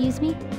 Excuse me?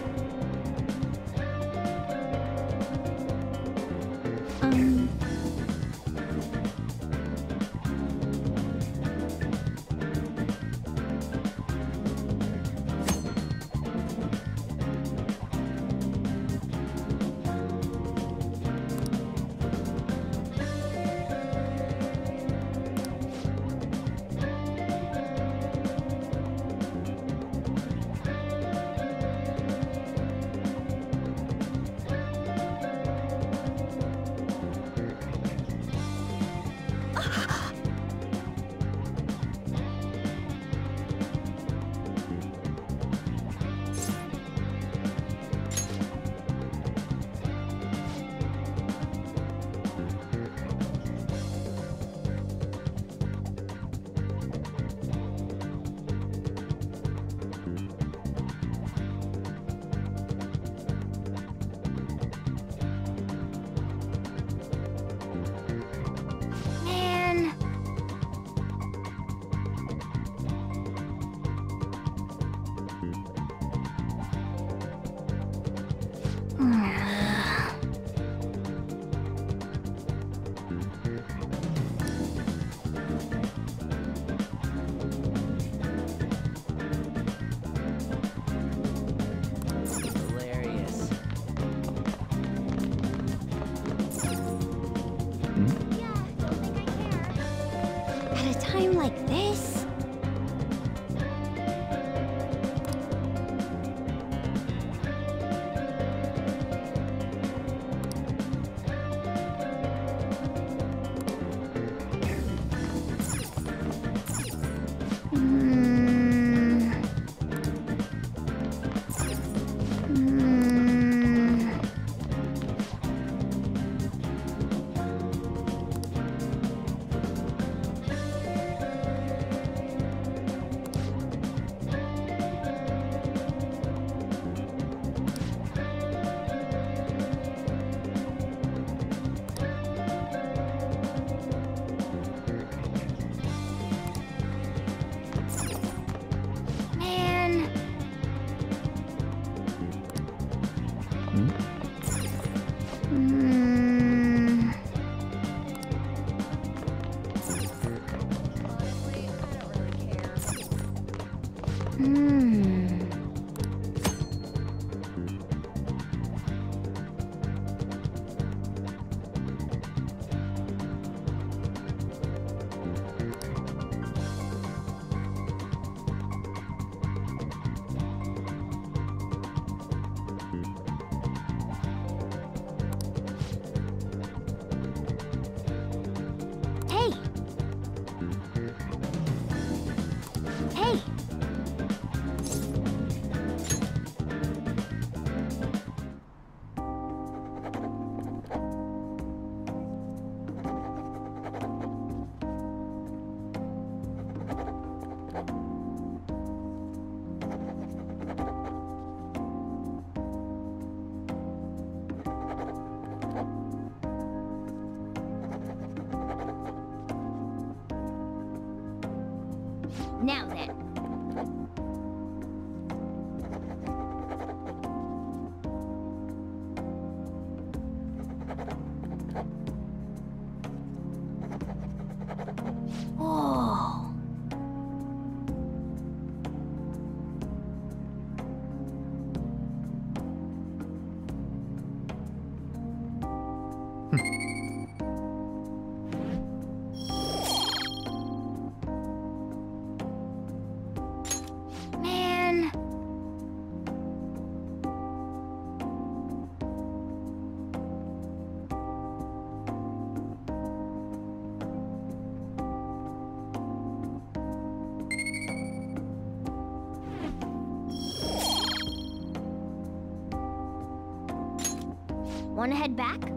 Want to head back?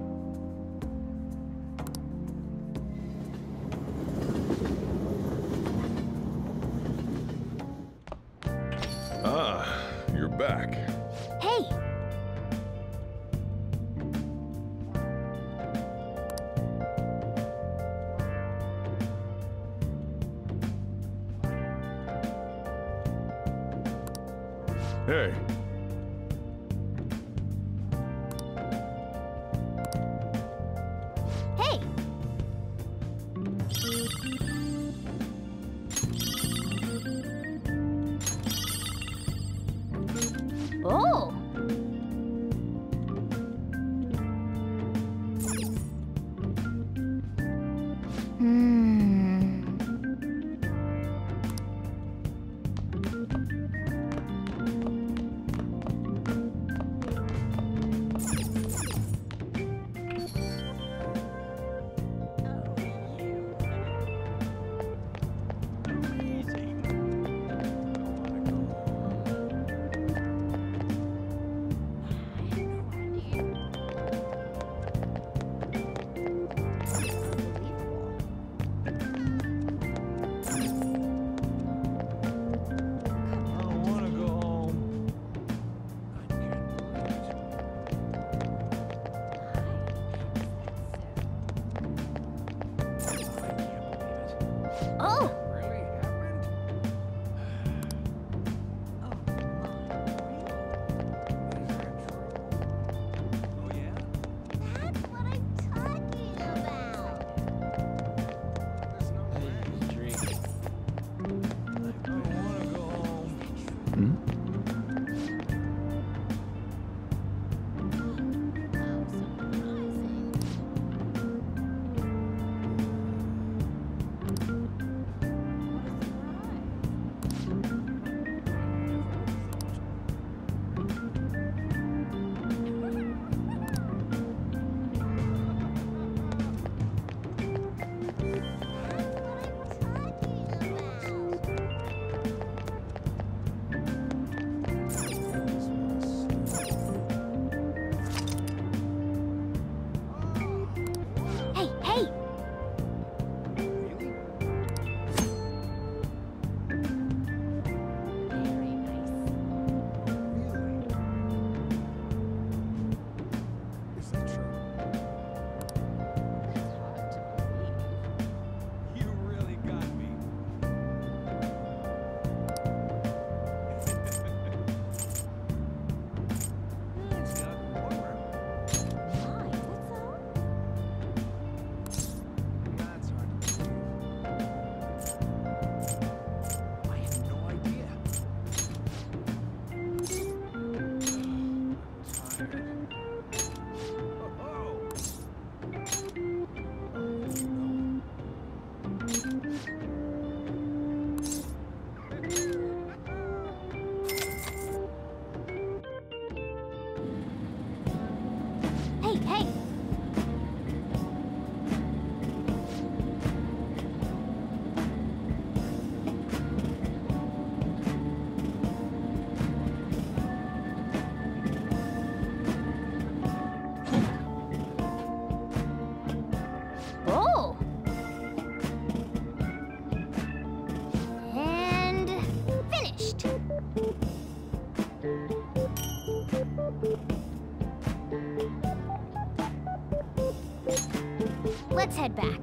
Head back.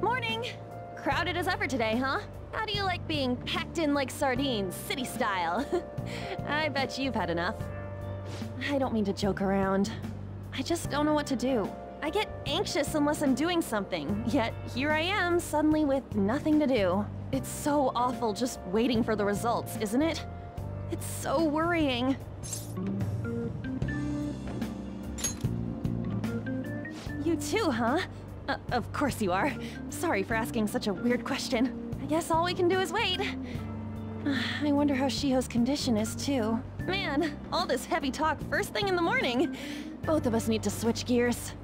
Morning! Crowded as ever today, huh? How do you like being packed in like sardines, city style? I bet you've had enough. I don't mean to joke around. I just don't know what to do. Anxious unless I'm doing something, yet here I am suddenly with nothing to do. It's so awful just waiting for the results, isn't it? It's so worrying. You too, huh? Uh, of course you are. Sorry for asking such a weird question. I guess all we can do is wait. I wonder how Shiho's condition is, too. Man, all this heavy talk first thing in the morning. Both of us need to switch gears.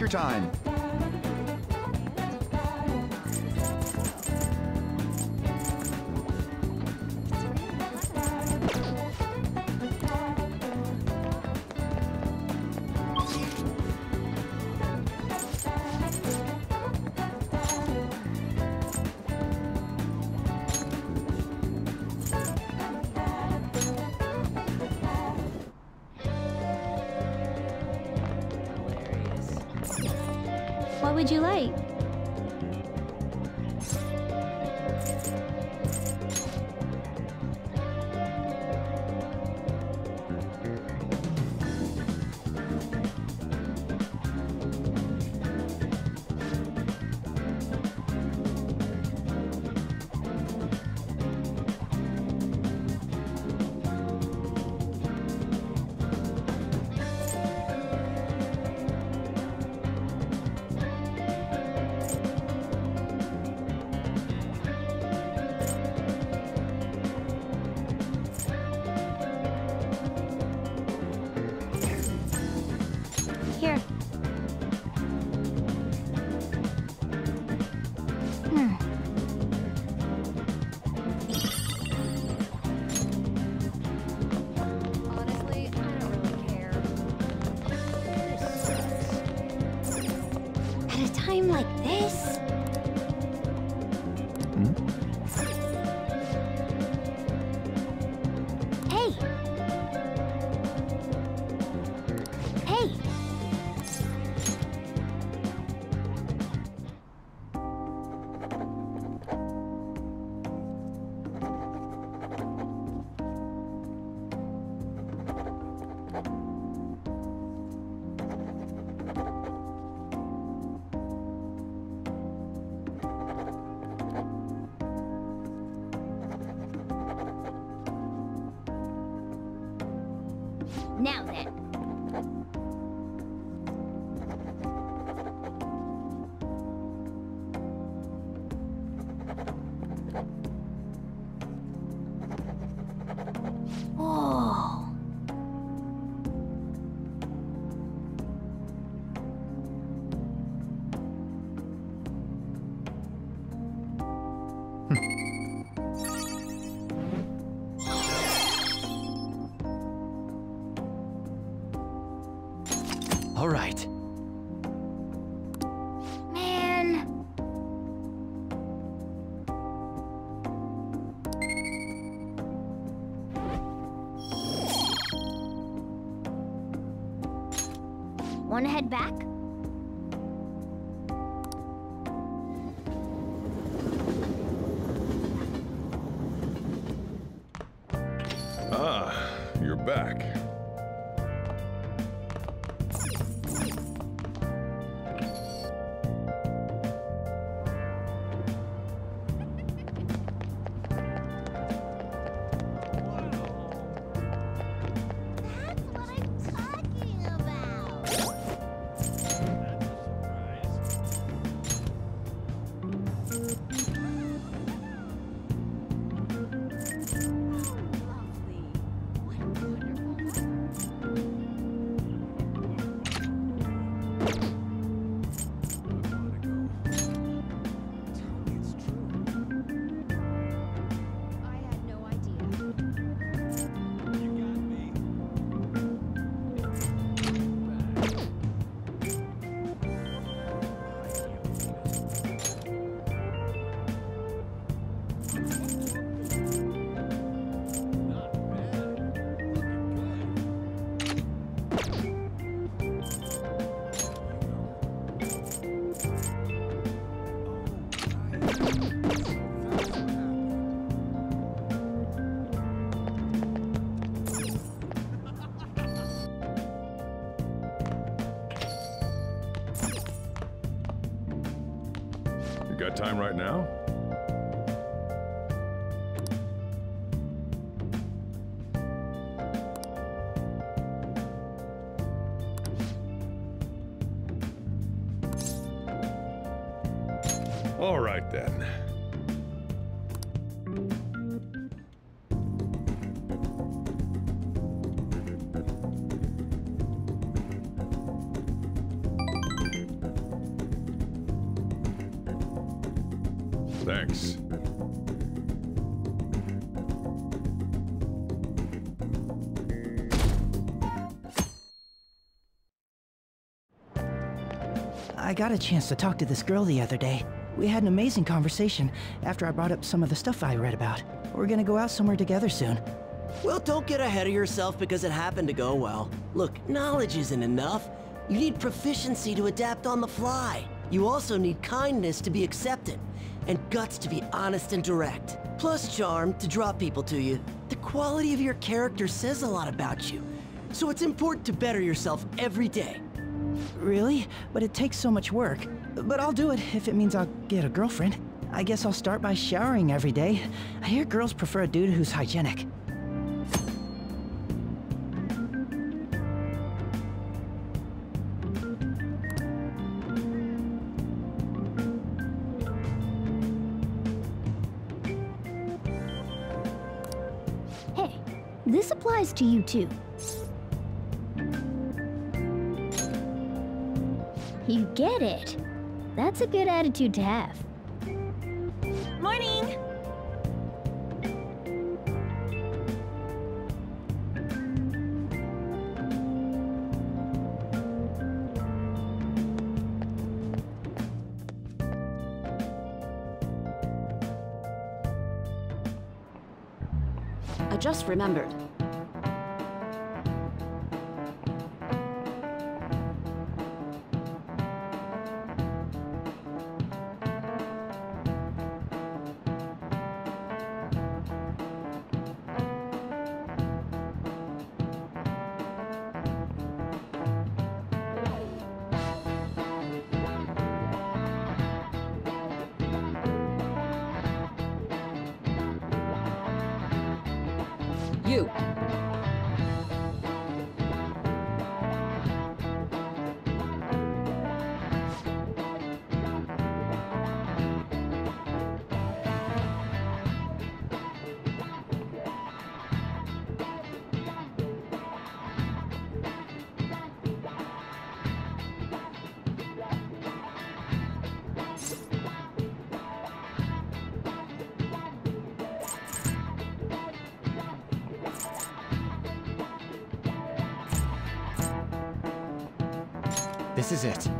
Your time. Wanna head back? Ah, you're back. Time right now? Got a chance to talk to this girl the other day. We had an amazing conversation after I brought up some of the stuff I read about. We're gonna go out somewhere together soon. Well, don't get ahead of yourself because it happened to go well. Look, knowledge isn't enough. You need proficiency to adapt on the fly. You also need kindness to be accepted, and guts to be honest and direct. Plus charm to draw people to you. The quality of your character says a lot about you. So it's important to better yourself every day. Really? But it takes so much work. But I'll do it if it means I'll get a girlfriend. I guess I'll start by showering every day. I hear girls prefer a dude who's hygienic. Hey, this applies to you too. It. That's a good attitude to have. Morning! I just remembered. You. Is it.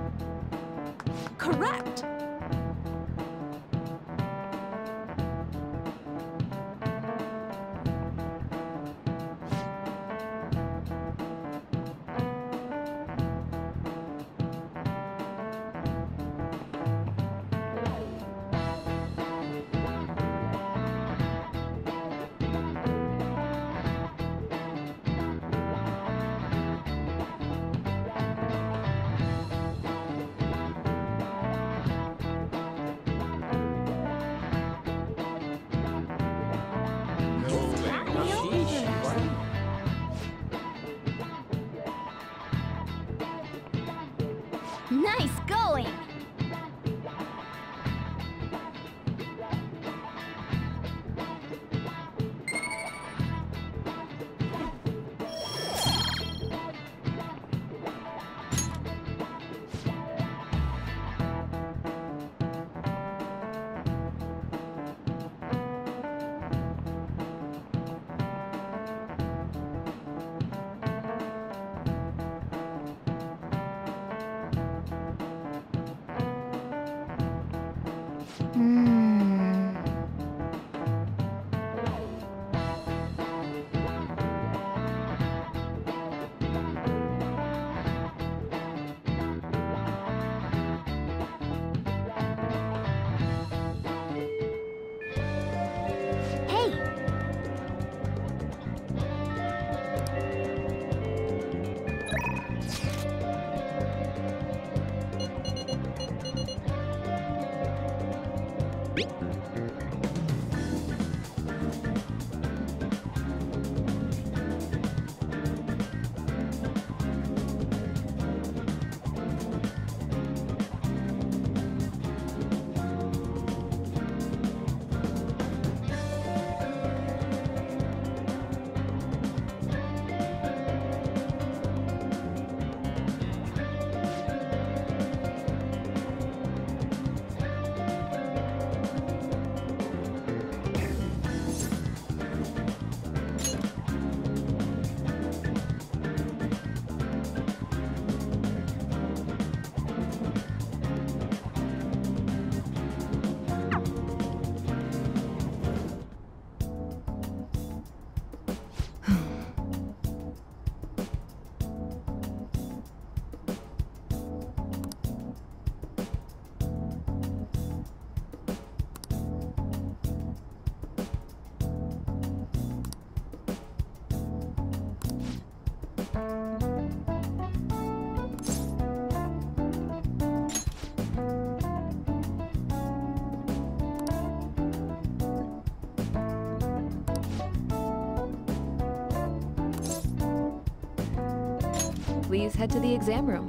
Head to the exam room.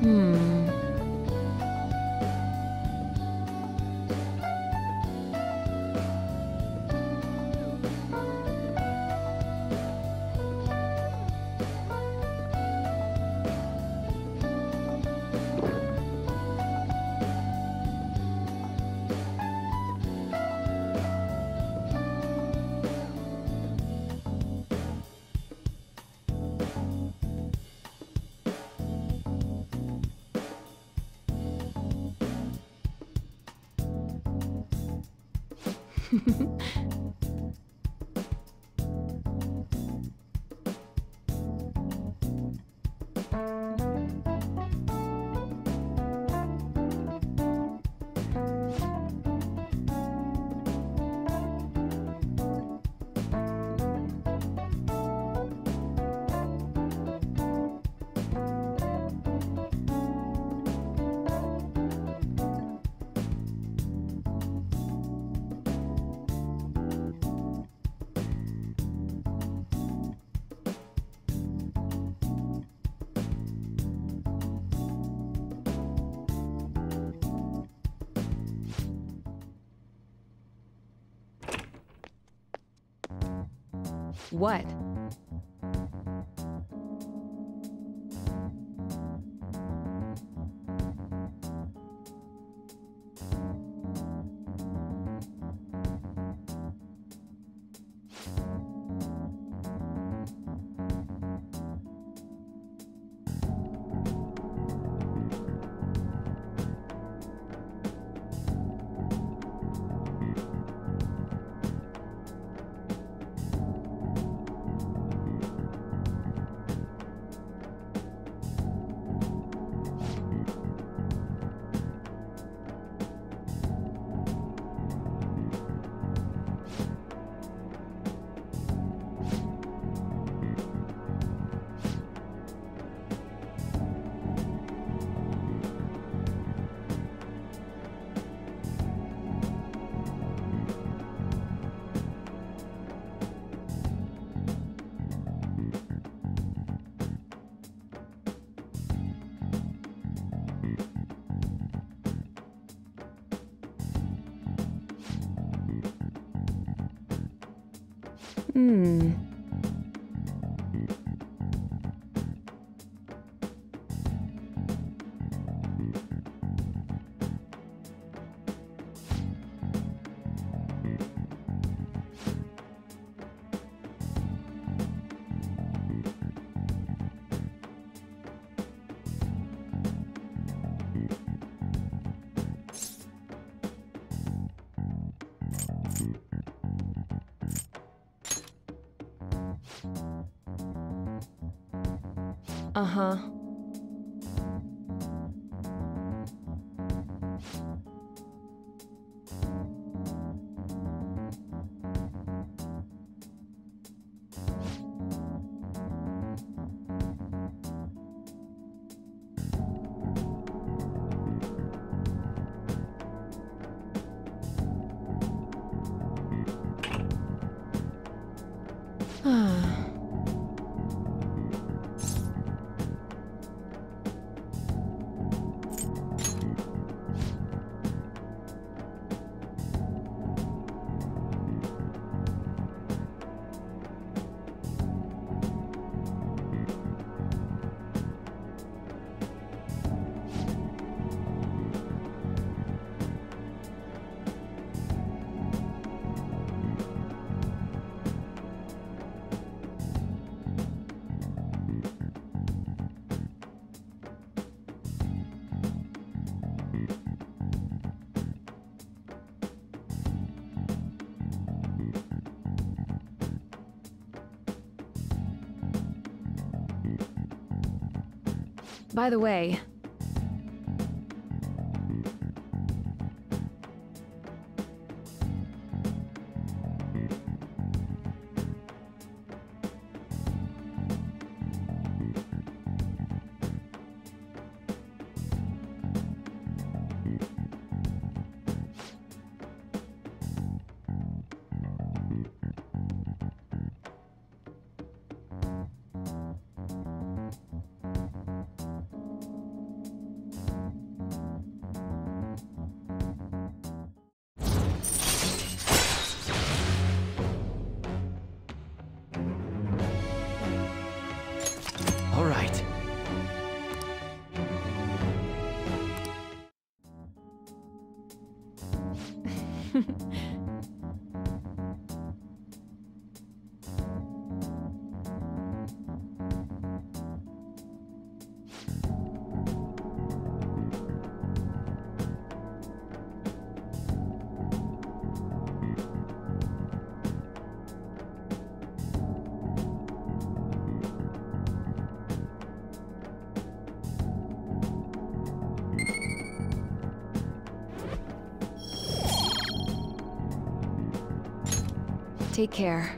Hmm. What? Hmm. 嗯哼。By the way, take care.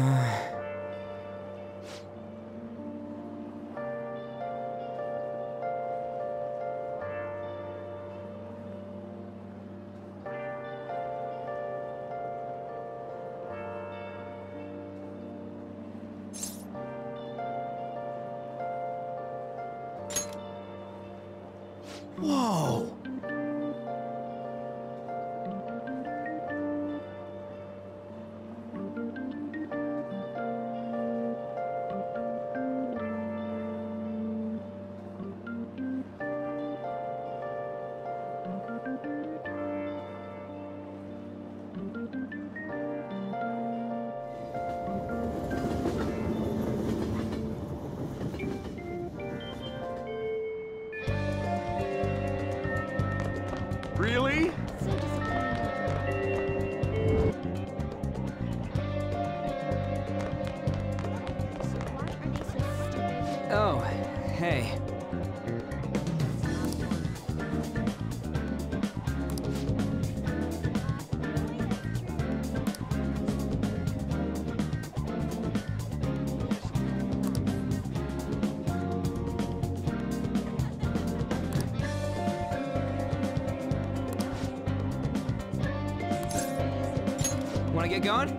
going?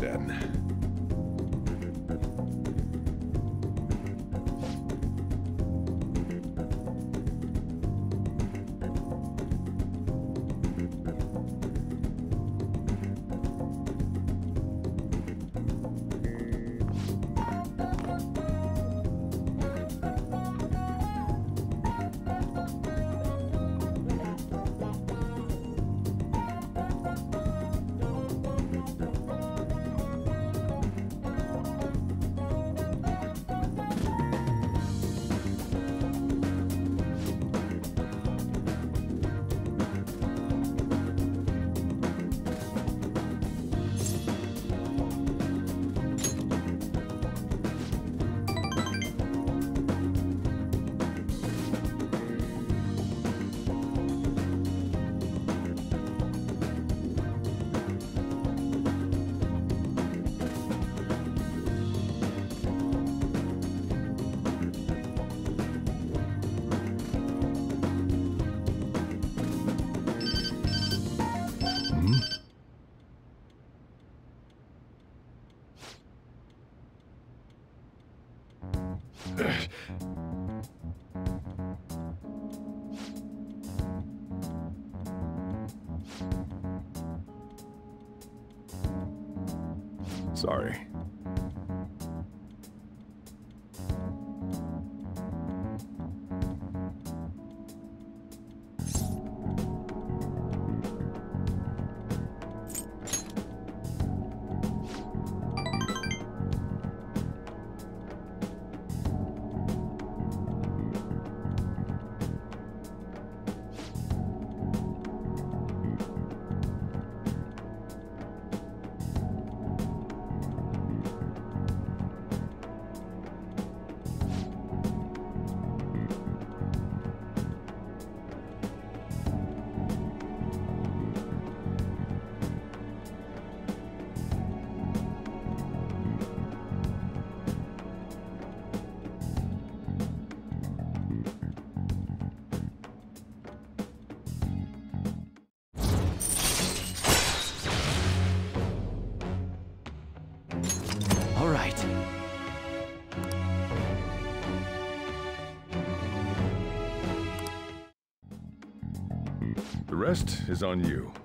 Then. Sorry. Rest is on you.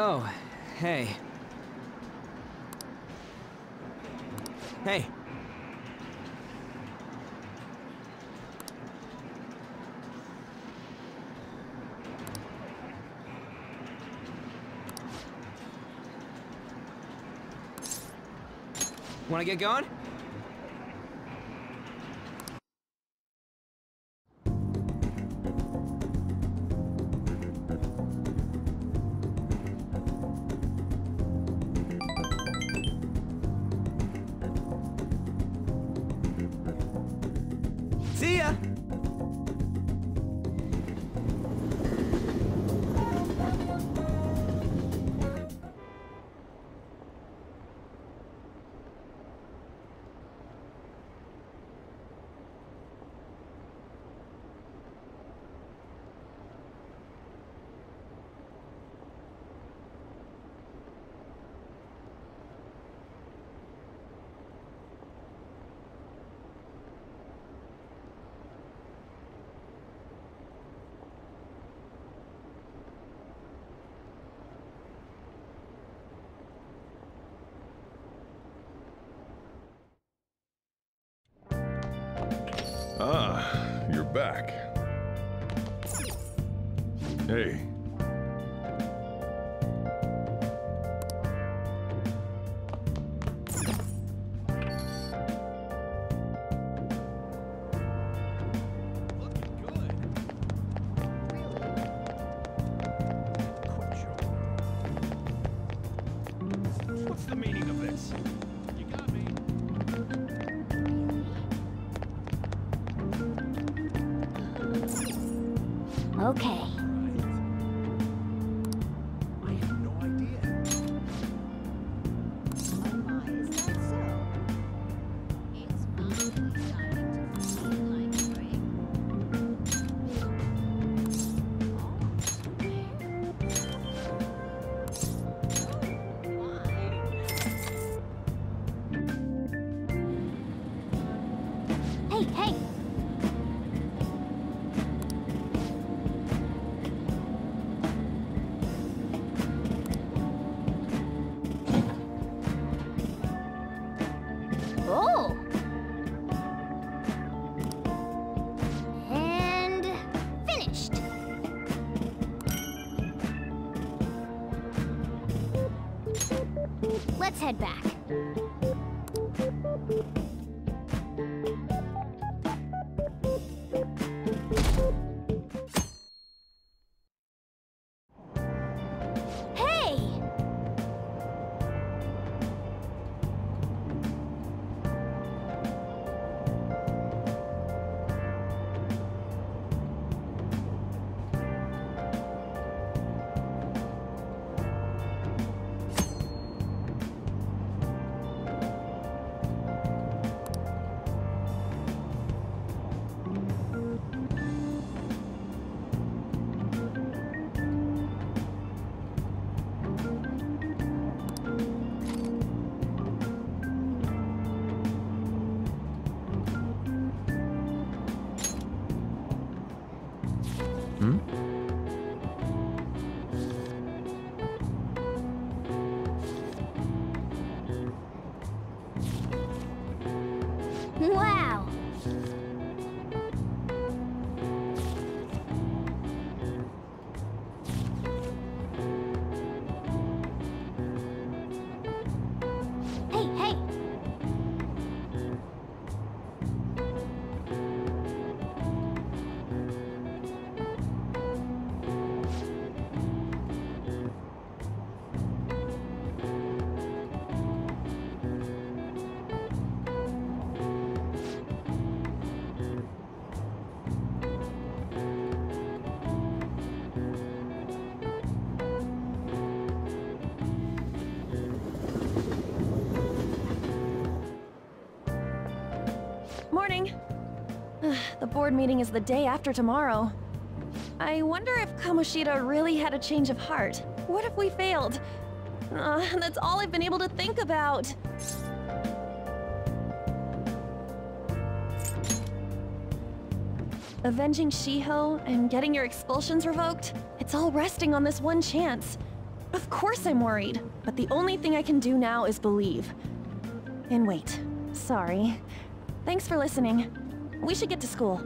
Oh, hey. Wanna get going? Board meeting is the day after tomorrow. I wonder if Kamoshida really had a change of heart. What if we failed? Uh, that's all I've been able to think about. Avenging Shiho and getting your expulsions revoked? It's all resting on this one chance. Of course I'm worried, but the only thing I can do now is believe. And wait. Sorry. Thanks for listening. We should get to school.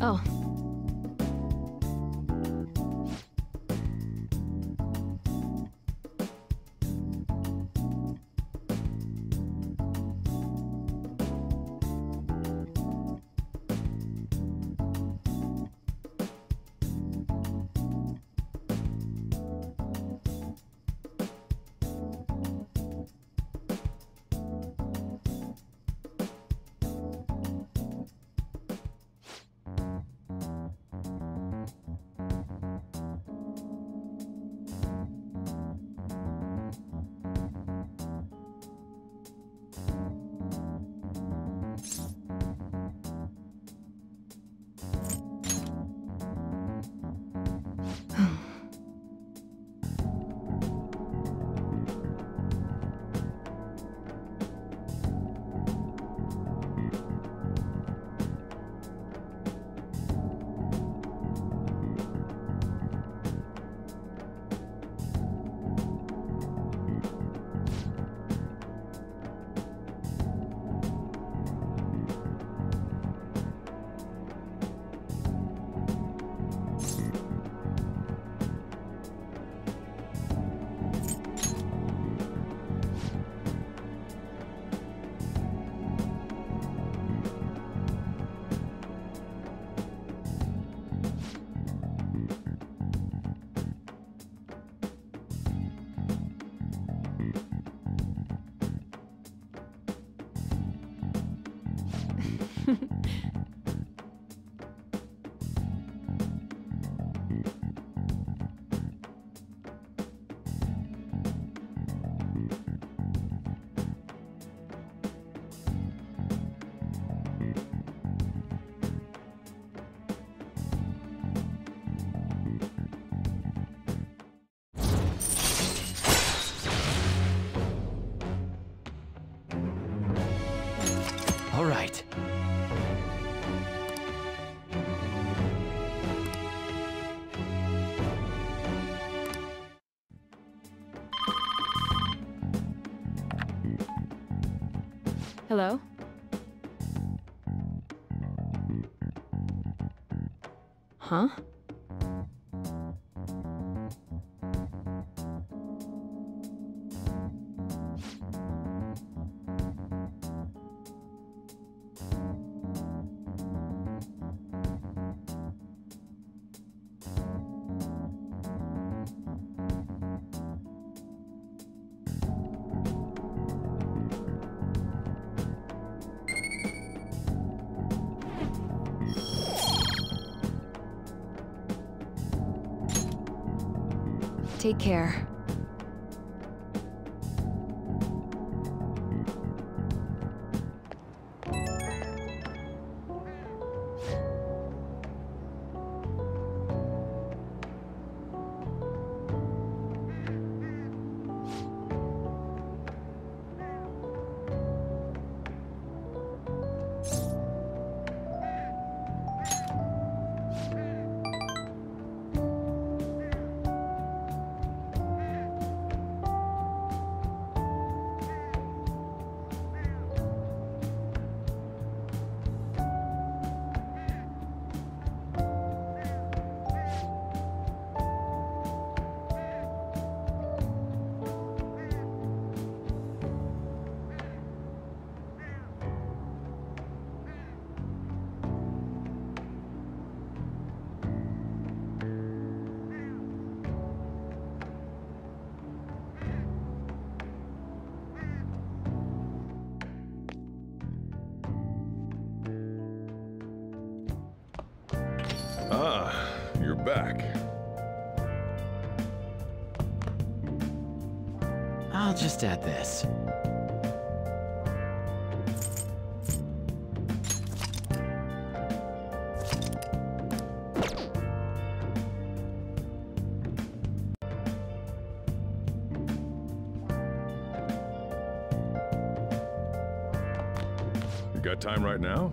Oh. Hello? Huh? Take care. Back. I'll just add this. You got time right now?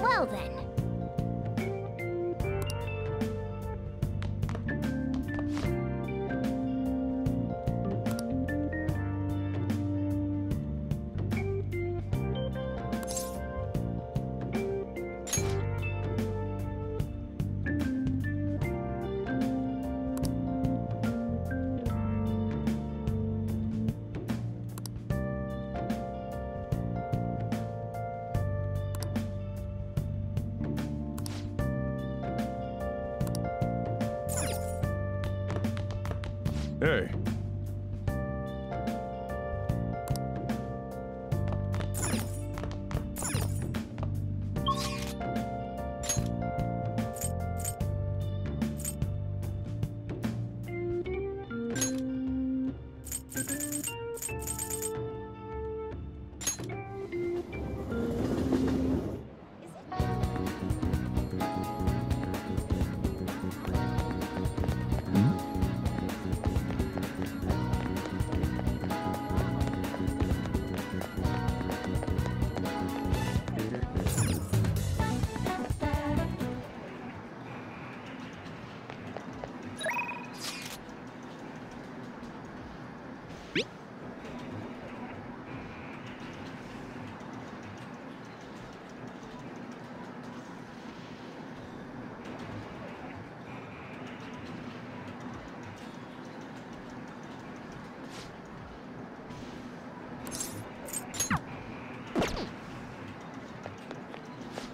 Well then.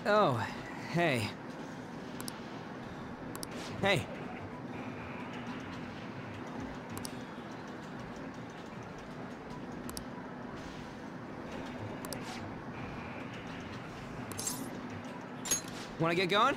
Oh, hey. Hey. Wanna get going?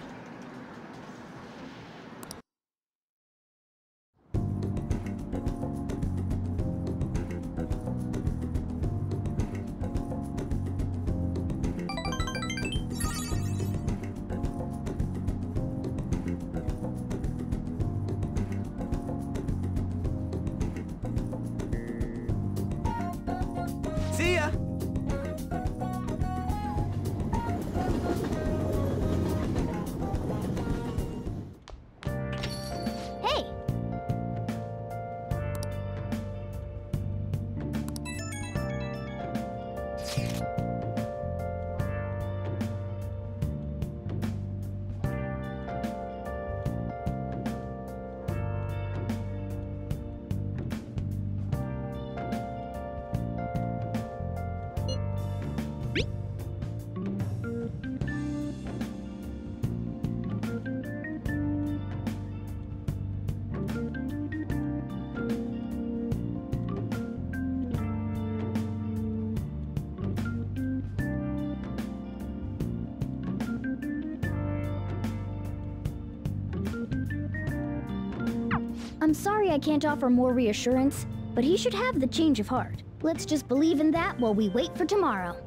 Can't offer more reassurance, but he should have the change of heart. Let's just believe in that while we wait for tomorrow.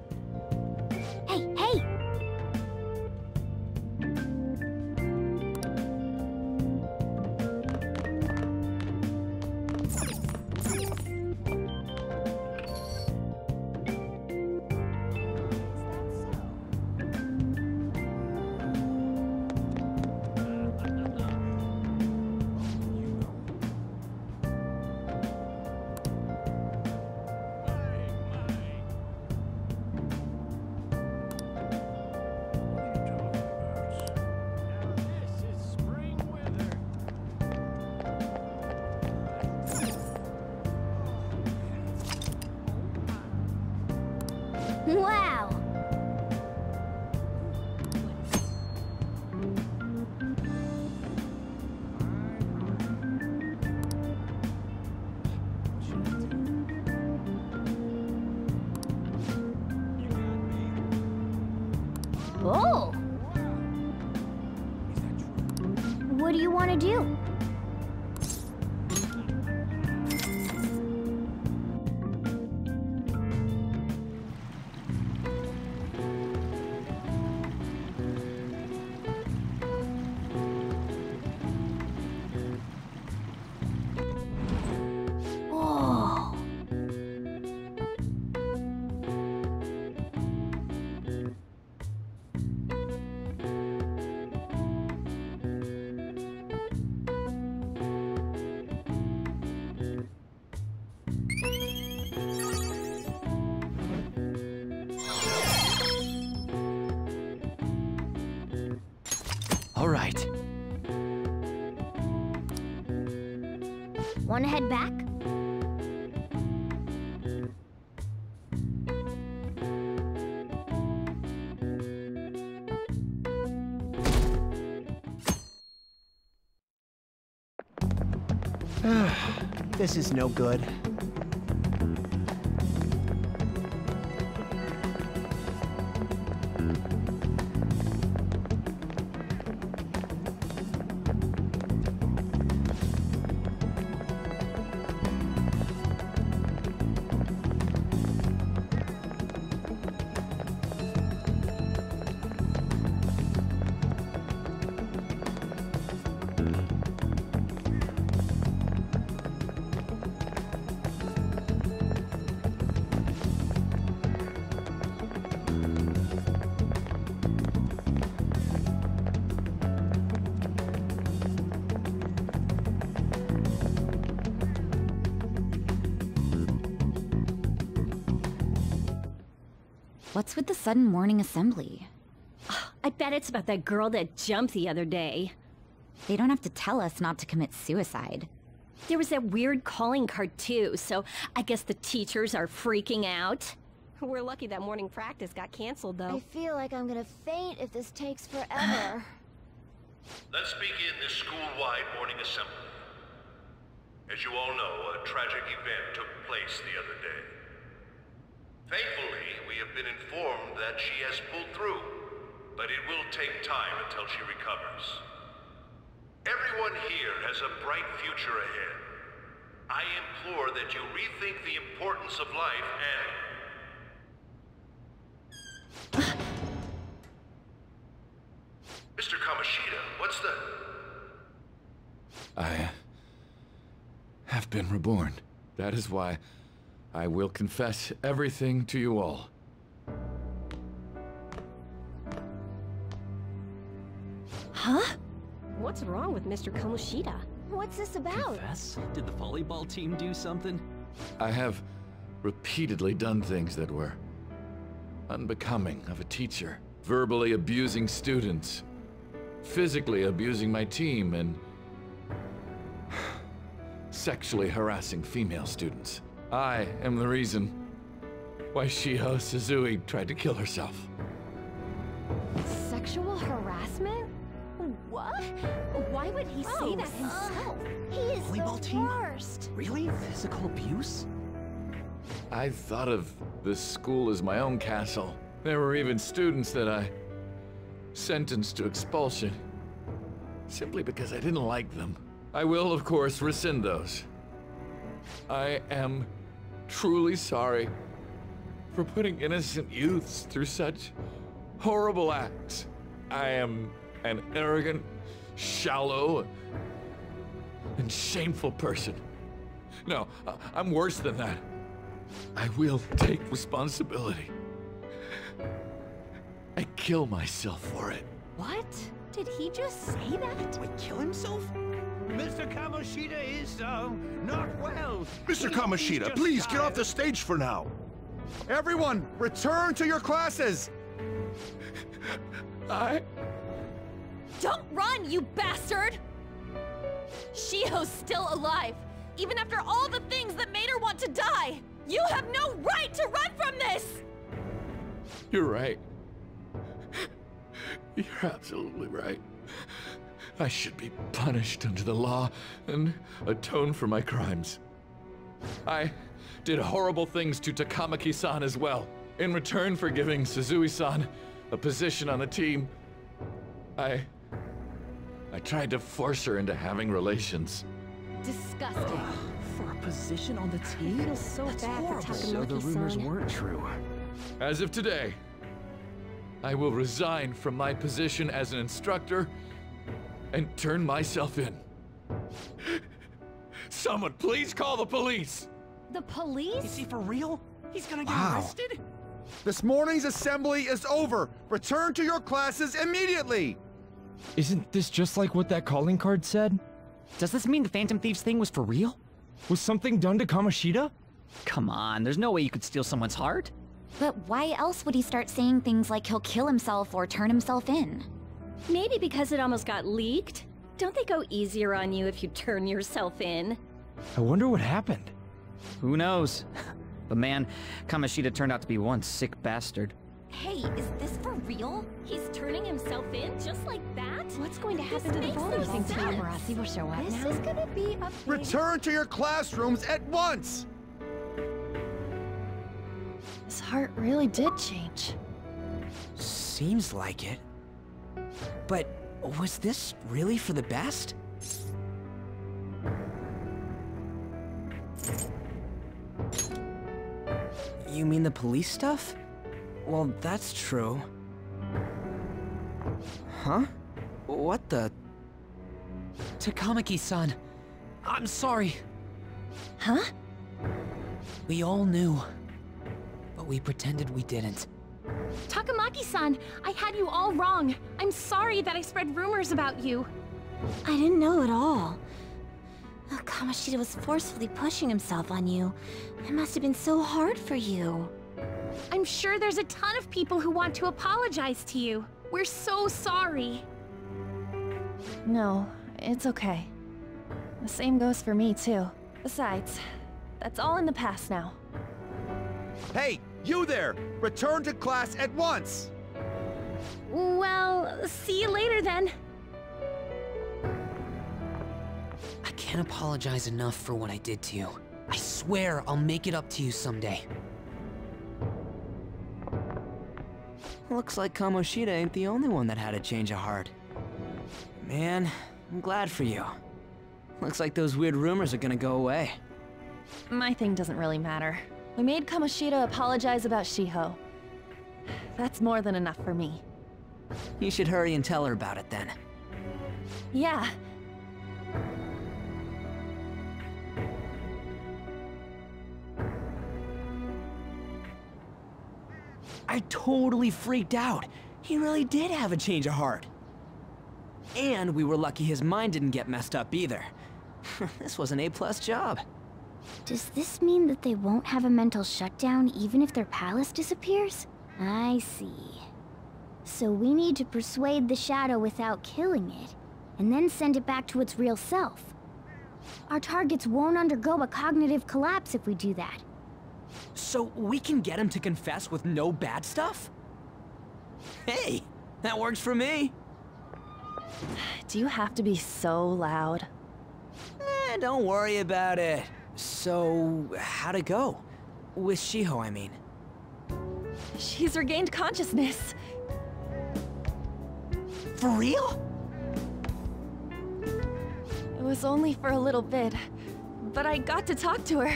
This is no good. Sudden morning assembly? I bet it's about that girl that jumped the other day. They don't have to tell us not to commit suicide. There was that weird calling card too, so I guess the teachers are freaking out. We're lucky that morning practice got canceled though. I feel like I'm gonna faint if this takes forever. Let's begin this school-wide morning assembly. As you all know, a tragic event took place the other day. Thankfully, we have been informed that she has pulled through, but it will take time until she recovers. Everyone here has a bright future ahead. I implore that you rethink the importance of life and... Mr. Kamoshida, what's the... I have been reborn. That is why I will confess everything to you all. Huh? What's wrong with Mr. Kamoshida? What's this about? Confess? Did the volleyball team do something? I have repeatedly done things that were unbecoming of a teacher. Verbally abusing students, physically abusing my team, and sexually harassing female students. I am the reason why Shiho Suzui tried to kill herself. Sexual harassment? What? Why would he say oh, that uh, himself? He is Volleyball the team? worst. Really? Physical abuse? I thought of this school as my own castle. There were even students that I sentenced to expulsion. Simply because I didn't like them. I will, of course, rescind those. I am truly sorry for putting innocent youths through such horrible acts. I am an arrogant, shallow, and shameful person. No, I- I'm worse than that. I will take responsibility. I kill myself for it. What? Did he just say that? Wait, kill himself? Mr. Kamoshida is, uh, not well. Mr. He- Kamoshida, he's just please get off the stage for now. Everyone, return to your classes. I. Don't run, you bastard! Shiho's still alive, even after all the things that made her want to die! You have no right to run from this! You're right. You're absolutely right. I should be punished under the law and atone for my crimes. I did horrible things to Takamaki-san as well. In return for giving Suzui-san a position on the team, I... I tried to force her into having relations. Disgusting. For a position on the team? I feel so That's bad horrible. for So the rumors weren't true. As of today, I will resign from my position as an instructor and turn myself in. Someone please call the police! The police? Is he for real? He's gonna get Wow. arrested? This morning's assembly is over. Return to your classes immediately. Isn't this just like what that calling card said? Does this mean the Phantom Thieves thing was for real? Was something done to Kamoshida? Come on, there's no way you could steal someone's heart. But why else would he start saying things like he'll kill himself or turn himself in? Maybe because it almost got leaked? Don't they go easier on you if you turn yourself in? I wonder what happened. Who knows? But man, Kamoshida turned out to be one sick bastard. Hey, is this for real? He's turning himself in just like that? What's going to This happen to the makes no voters? sense. Tamarasi will show up This now. is gonna be a big... Return to your classrooms at once. His heart really did change. Seems like it. But was this really for the best? You mean the police stuff? Well, that's true. Huh? What the? Takamaki-san, I'm sorry. Huh? We all knew. But we pretended we didn't. Takamaki-san, I had you all wrong. I'm sorry that I spread rumors about you. I didn't know at all. Oh, Kamoshida was forcefully pushing himself on you. It must have been so hard for you. I'm sure there's a ton of people who want to apologize to you. We're so sorry. No, it's okay. The same goes for me, too. Besides, that's all in the past now. Hey, you there! Return to class at once. Well, see you later then. I can't apologize enough for what I did to you. I swear I'll make it up to you someday. Looks like Kamoshida ain't the only one that had a change of heart. Man, I'm glad for you. Looks like those weird rumors are gonna go away. My thing doesn't really matter. We made Kamoshida apologize about Shiho. That's more than enough for me. You should hurry and tell her about it then. Yeah. I totally freaked out. He really did have a change of heart. And we were lucky his mind didn't get messed up either. this was an A-plus job. Does this mean that they won't have a mental shutdown even if their palace disappears? I see. So we need to persuade the shadow without killing it, and then send it back to its real self. Our targets won't undergo a cognitive collapse if we do that. So we can get him to confess with no bad stuff? Hey, that works for me. Do you have to be so loud? Eh, don't worry about it. So, how'd it go? With Shiho, I mean. She's regained consciousness. For real? It was only for a little bit, but I got to talk to her.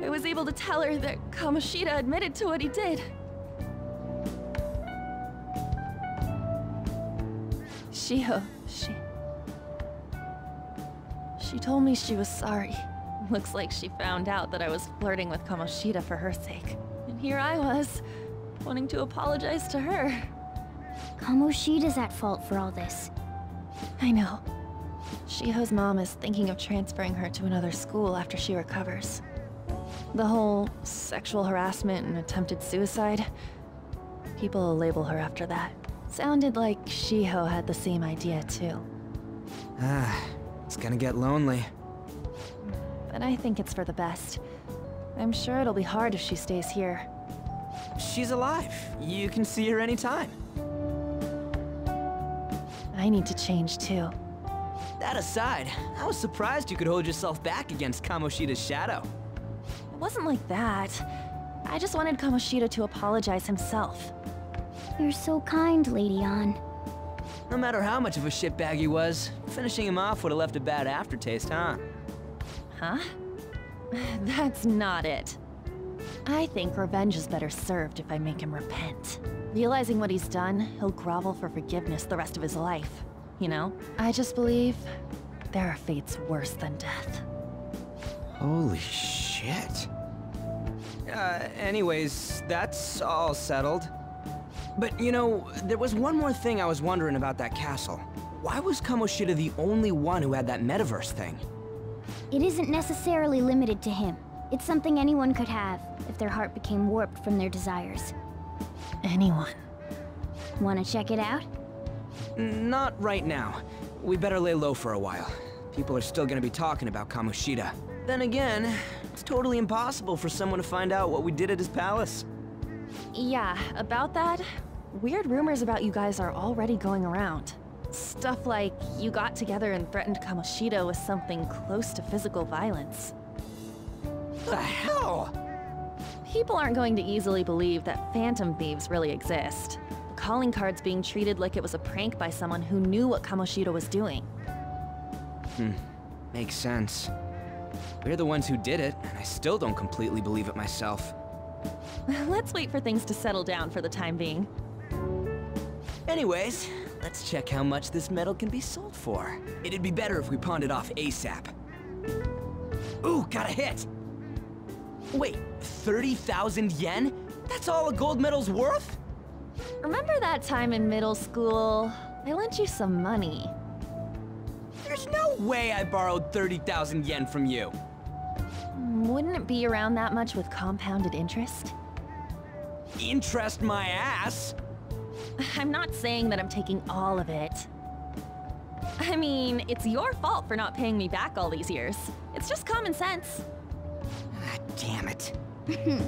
I was able to tell her that Kamoshida admitted to what he did. Shiho, she... She told me she was sorry. Looks like she found out that I was flirting with Kamoshida for her sake. And here I was, wanting to apologize to her. Kamoshida's at fault for all this. I know. Shiho's mom is thinking of transferring her to another school after she recovers. The whole sexual harassment and attempted suicide, people will label her after that. Sounded like Shiho had the same idea too. Ah, it's gonna get lonely. But I think it's for the best. I'm sure it'll be hard if she stays here. She's alive. You can see her anytime. I need to change too. That aside, I was surprised you could hold yourself back against Kamoshida's shadow. It wasn't like that. I just wanted Kamoshida to apologize himself. You're so kind, Lady Ann. No matter how much of a shitbag he was, finishing him off would have left a bad aftertaste, huh? Huh? That's not it. I think revenge is better served if I make him repent. Realizing what he's done, he'll grovel for forgiveness the rest of his life. You know? I just believe there are fates worse than death. Holy shit. Uh, anyways, that's all settled. But you know, there was one more thing I was wondering about that castle. Why was Kamoshida the only one who had that metaverse thing? It isn't necessarily limited to him. It's something anyone could have, if their heart became warped from their desires. Anyone. Wanna check it out? Not right now. We better lay low for a while. People are still gonna be talking about Kamoshida. Then again, it's totally impossible for someone to find out what we did at his palace. Yeah, about that, weird rumors about you guys are already going around. Stuff like you got together and threatened Kamoshida with something close to physical violence. The hell? People aren't going to easily believe that phantom thieves really exist. Calling card's being treated like it was a prank by someone who knew what Kamoshida was doing. Hmm, makes sense. We're the ones who did it, and I still don't completely believe it myself. Let's wait for things to settle down for the time being. Anyways, let's check how much this medal can be sold for. It'd be better if we pawned it off ASAP. Ooh, got a hit! Wait, 30,000 yen? That's all a gold medal's worth? Remember that time in middle school? I lent you some money. There's no way I borrowed 30,000 yen from you. Wouldn't it be around that much with compounded interest? Interest my ass? I'm not saying that I'm taking all of it. I mean, it's your fault for not paying me back all these years. It's just common sense. Ah, damn it.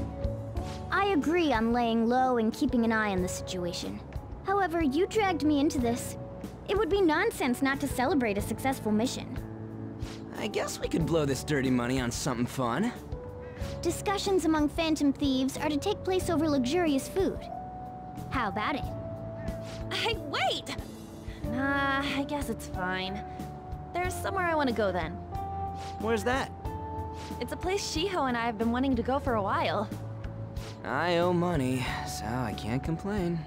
I agree on laying low and keeping an eye on the situation. However, you dragged me into this. It would be nonsense not to celebrate a successful mission. I guess we could blow this dirty money on something fun. Discussions among phantom thieves are to take place over luxurious food. How about it? Hey, wait! Nah, I guess it's fine. There's somewhere I want to go then. Where's that? It's a place Shiho and I have been wanting to go for a while. I owe money, so I can't complain.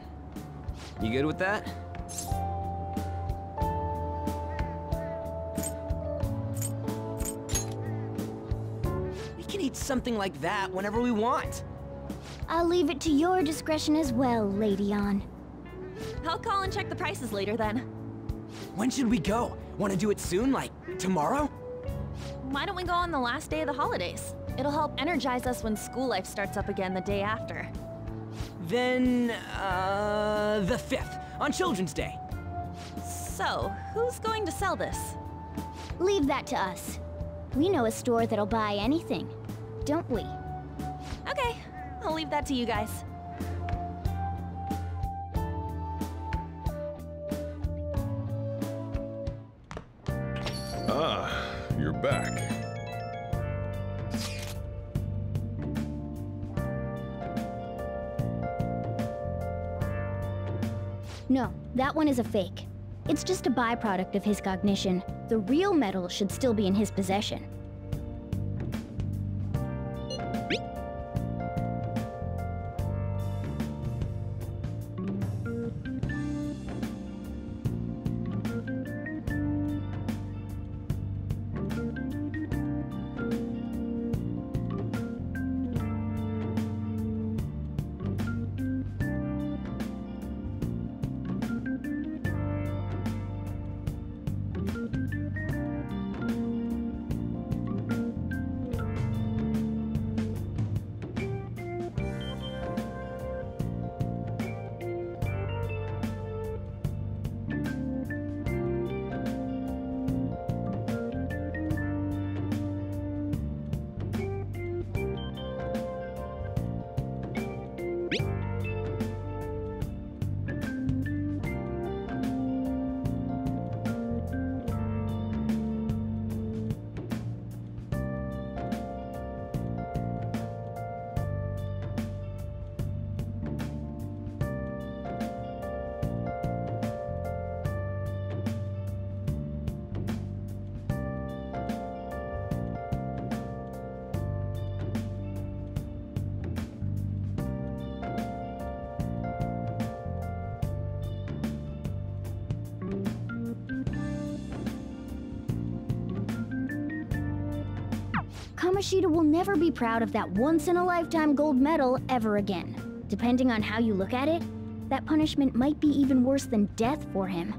You good with that? We can eat something like that whenever we want. I'll leave it to your discretion as well, Lady Ann. I'll call and check the prices later then. When should we go? Want to do it soon, like tomorrow? Why don't we go on the last day of the holidays? It'll help energize us when school life starts up again the day after. Then, uh, the 5th, on Children's Day. So, who's going to sell this? Leave that to us. We know a store that'll buy anything, don't we? Okay, I'll leave that to you guys. Ah, you're back. No, that one is a fake. It's just a byproduct of his cognition. The real medal should still be in his possession. Kamoshida will never be proud of that once-in-a-lifetime gold medal ever again. Depending on how you look at it, that punishment might be even worse than death for him.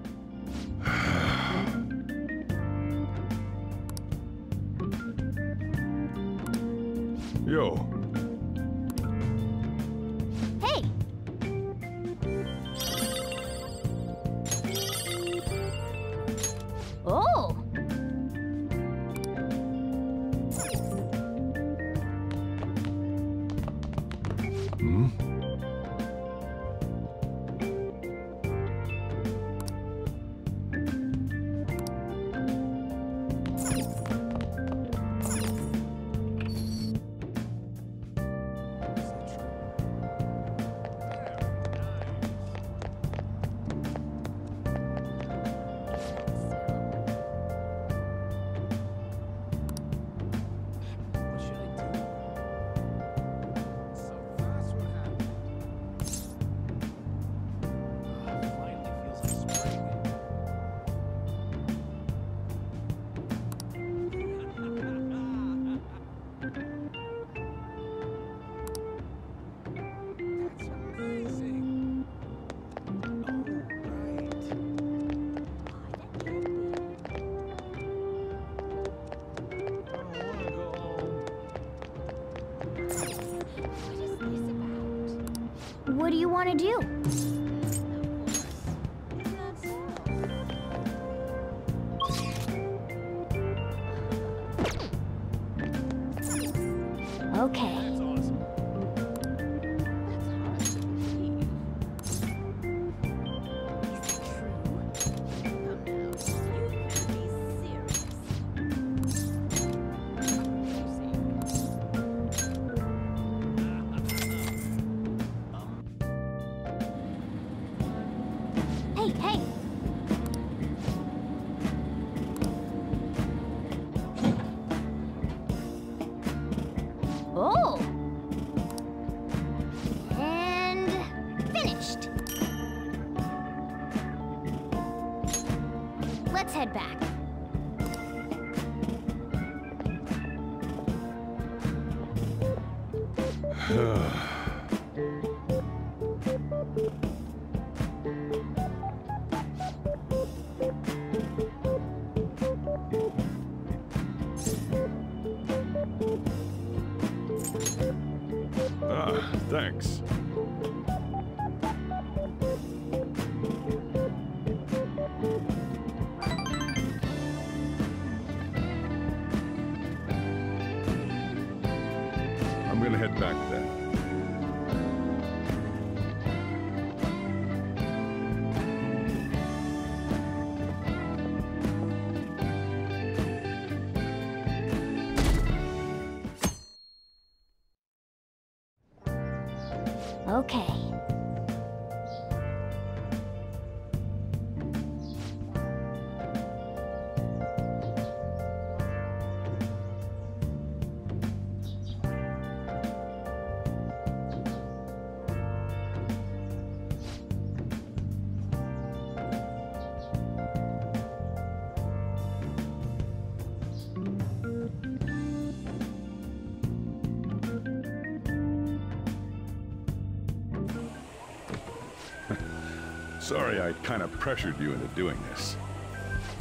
Sorry I kind of pressured you into doing this.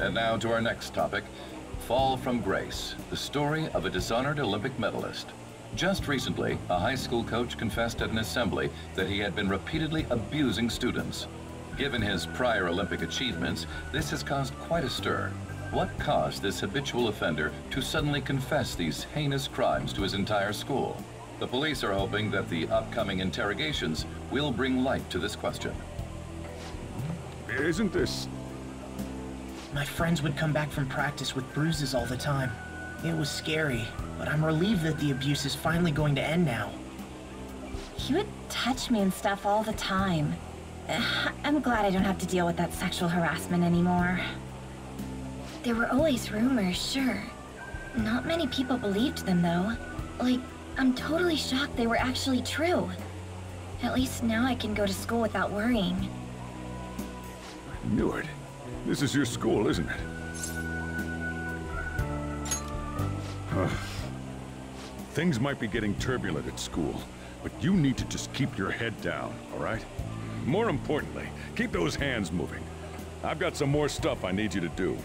And now to our next topic Fall from Grace, the story of a dishonored Olympic medalist. Just recently, a high school coach confessed at an assembly that he had been repeatedly abusing students. Given his prior Olympic achievements, this has caused quite a stir. What caused this habitual offender to suddenly confess these heinous crimes to his entire school? The police are hoping that the upcoming interrogations will bring light to this question. Isn't this... My friends would come back from practice with bruises all the time. It was scary, but I'm relieved that the abuse is finally going to end now. He would touch me and stuff all the time. I'm glad I don't have to deal with that sexual harassment anymore. There were always rumors, sure. Not many people believed them, though. Like, I'm totally shocked they were actually true. At least now I can go to school without worrying. Newark, this is your school, isn't it? Things might be getting turbulent at school, but you need to just keep your head down, all right? More importantly, keep those hands moving. I've got some more stuff I need you to do.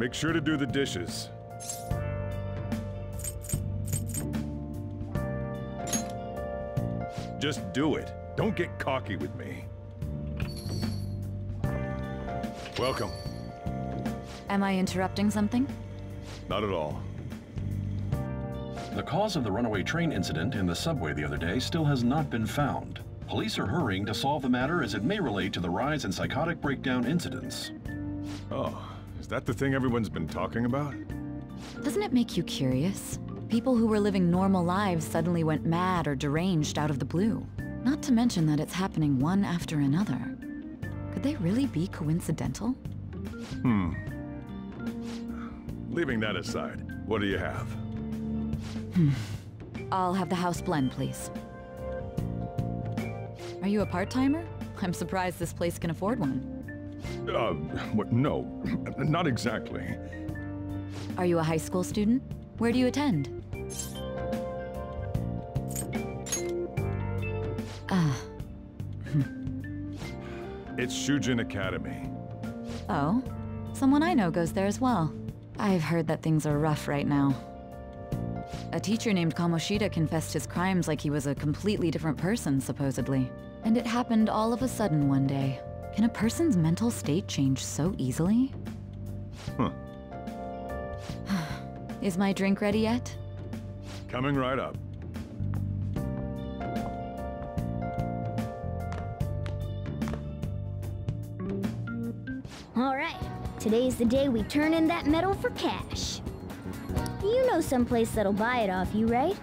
Make sure to do the dishes. Just do it. Don't get cocky with me. Welcome. Am I interrupting something? Not at all. The cause of the runaway train incident in the subway the other day still has not been found. Police are hurrying to solve the matter as it may relate to the rise in psychotic breakdown incidents. Oh, is that the thing everyone's been talking about? Doesn't it make you curious? People who were living normal lives suddenly went mad or deranged out of the blue. Not to mention that it's happening one after another. Could they really be coincidental? Hmm. Leaving that aside, what do you have? Hmm. I'll have the house blend, please. Are you a part-timer? I'm surprised this place can afford one. Uh, what, no, not exactly. Are you a high school student? Where do you attend? Ah. It's Shujin Academy. Oh? Someone I know goes there as well. I've heard that things are rough right now. A teacher named Kamoshida confessed his crimes like he was a completely different person, supposedly. And it happened all of a sudden one day. Can a person's mental state change so easily? Huh. Is my drink ready yet? Coming right up. Alright, today's the day we turn in that medal for cash. You know someplace that'll buy it off you, right?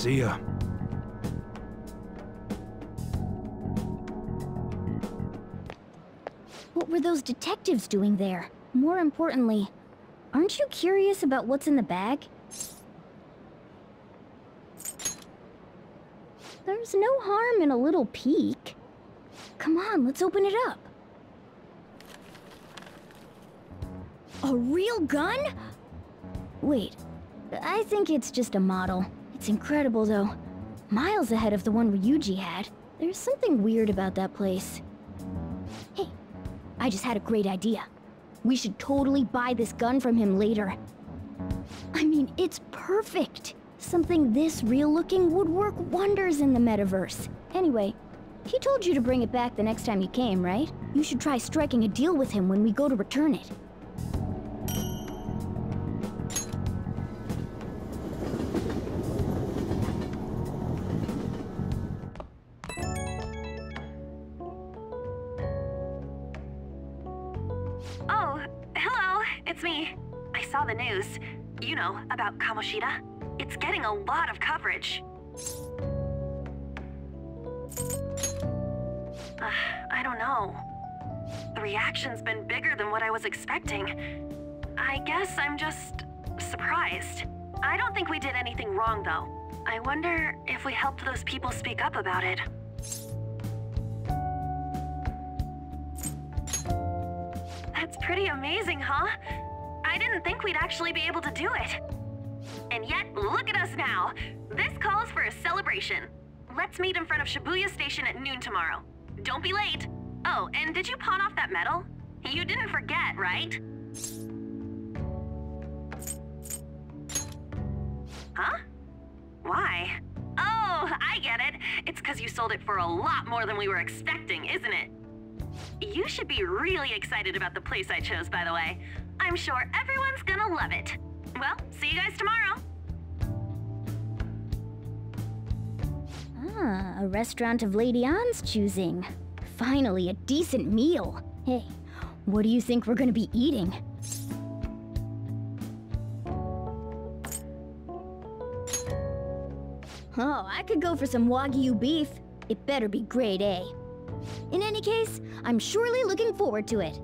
See ya. What were those detectives doing there? More importantly, aren't you curious about what's in the bag? There's no harm in a little peek. Come on, let's open it up. A real gun? Wait, I think it's just a model. It's incredible, though. Miles ahead of the one Ryuji had. There's something weird about that place. Hey, I just had a great idea. We should totally buy this gun from him later. I mean, it's perfect. Something this real-looking would work wonders in the metaverse. Anyway, he told you to bring it back the next time you came, right? You should try striking a deal with him when we go to return it. News. You know, about Kamoshida. It's getting a lot of coverage. Uh, I don't know. The reaction's been bigger than what I was expecting. I guess I'm just surprised. I don't think we did anything wrong, though. I wonder if we helped those people speak up about it. That's pretty amazing, huh? Didn't think we'd actually be able to do it. And yet, look at us now. This calls for a celebration. Let's meet in front of Shibuya Station at noon tomorrow. Don't be late. Oh, and did you pawn off that medal? You didn't forget, right? Huh? Why? Oh, I get it. It's because you sold it for a lot more than we were expecting, isn't it? You should be really excited about the place I chose, by the way. I'm sure everyone's gonna love it. Well, see you guys tomorrow. Ah, a restaurant of Lady Ann's choosing. Finally, a decent meal. Hey, what do you think we're gonna be eating? Oh, I could go for some Wagyu beef. It better be grade A. In any case, I'm surely looking forward to it.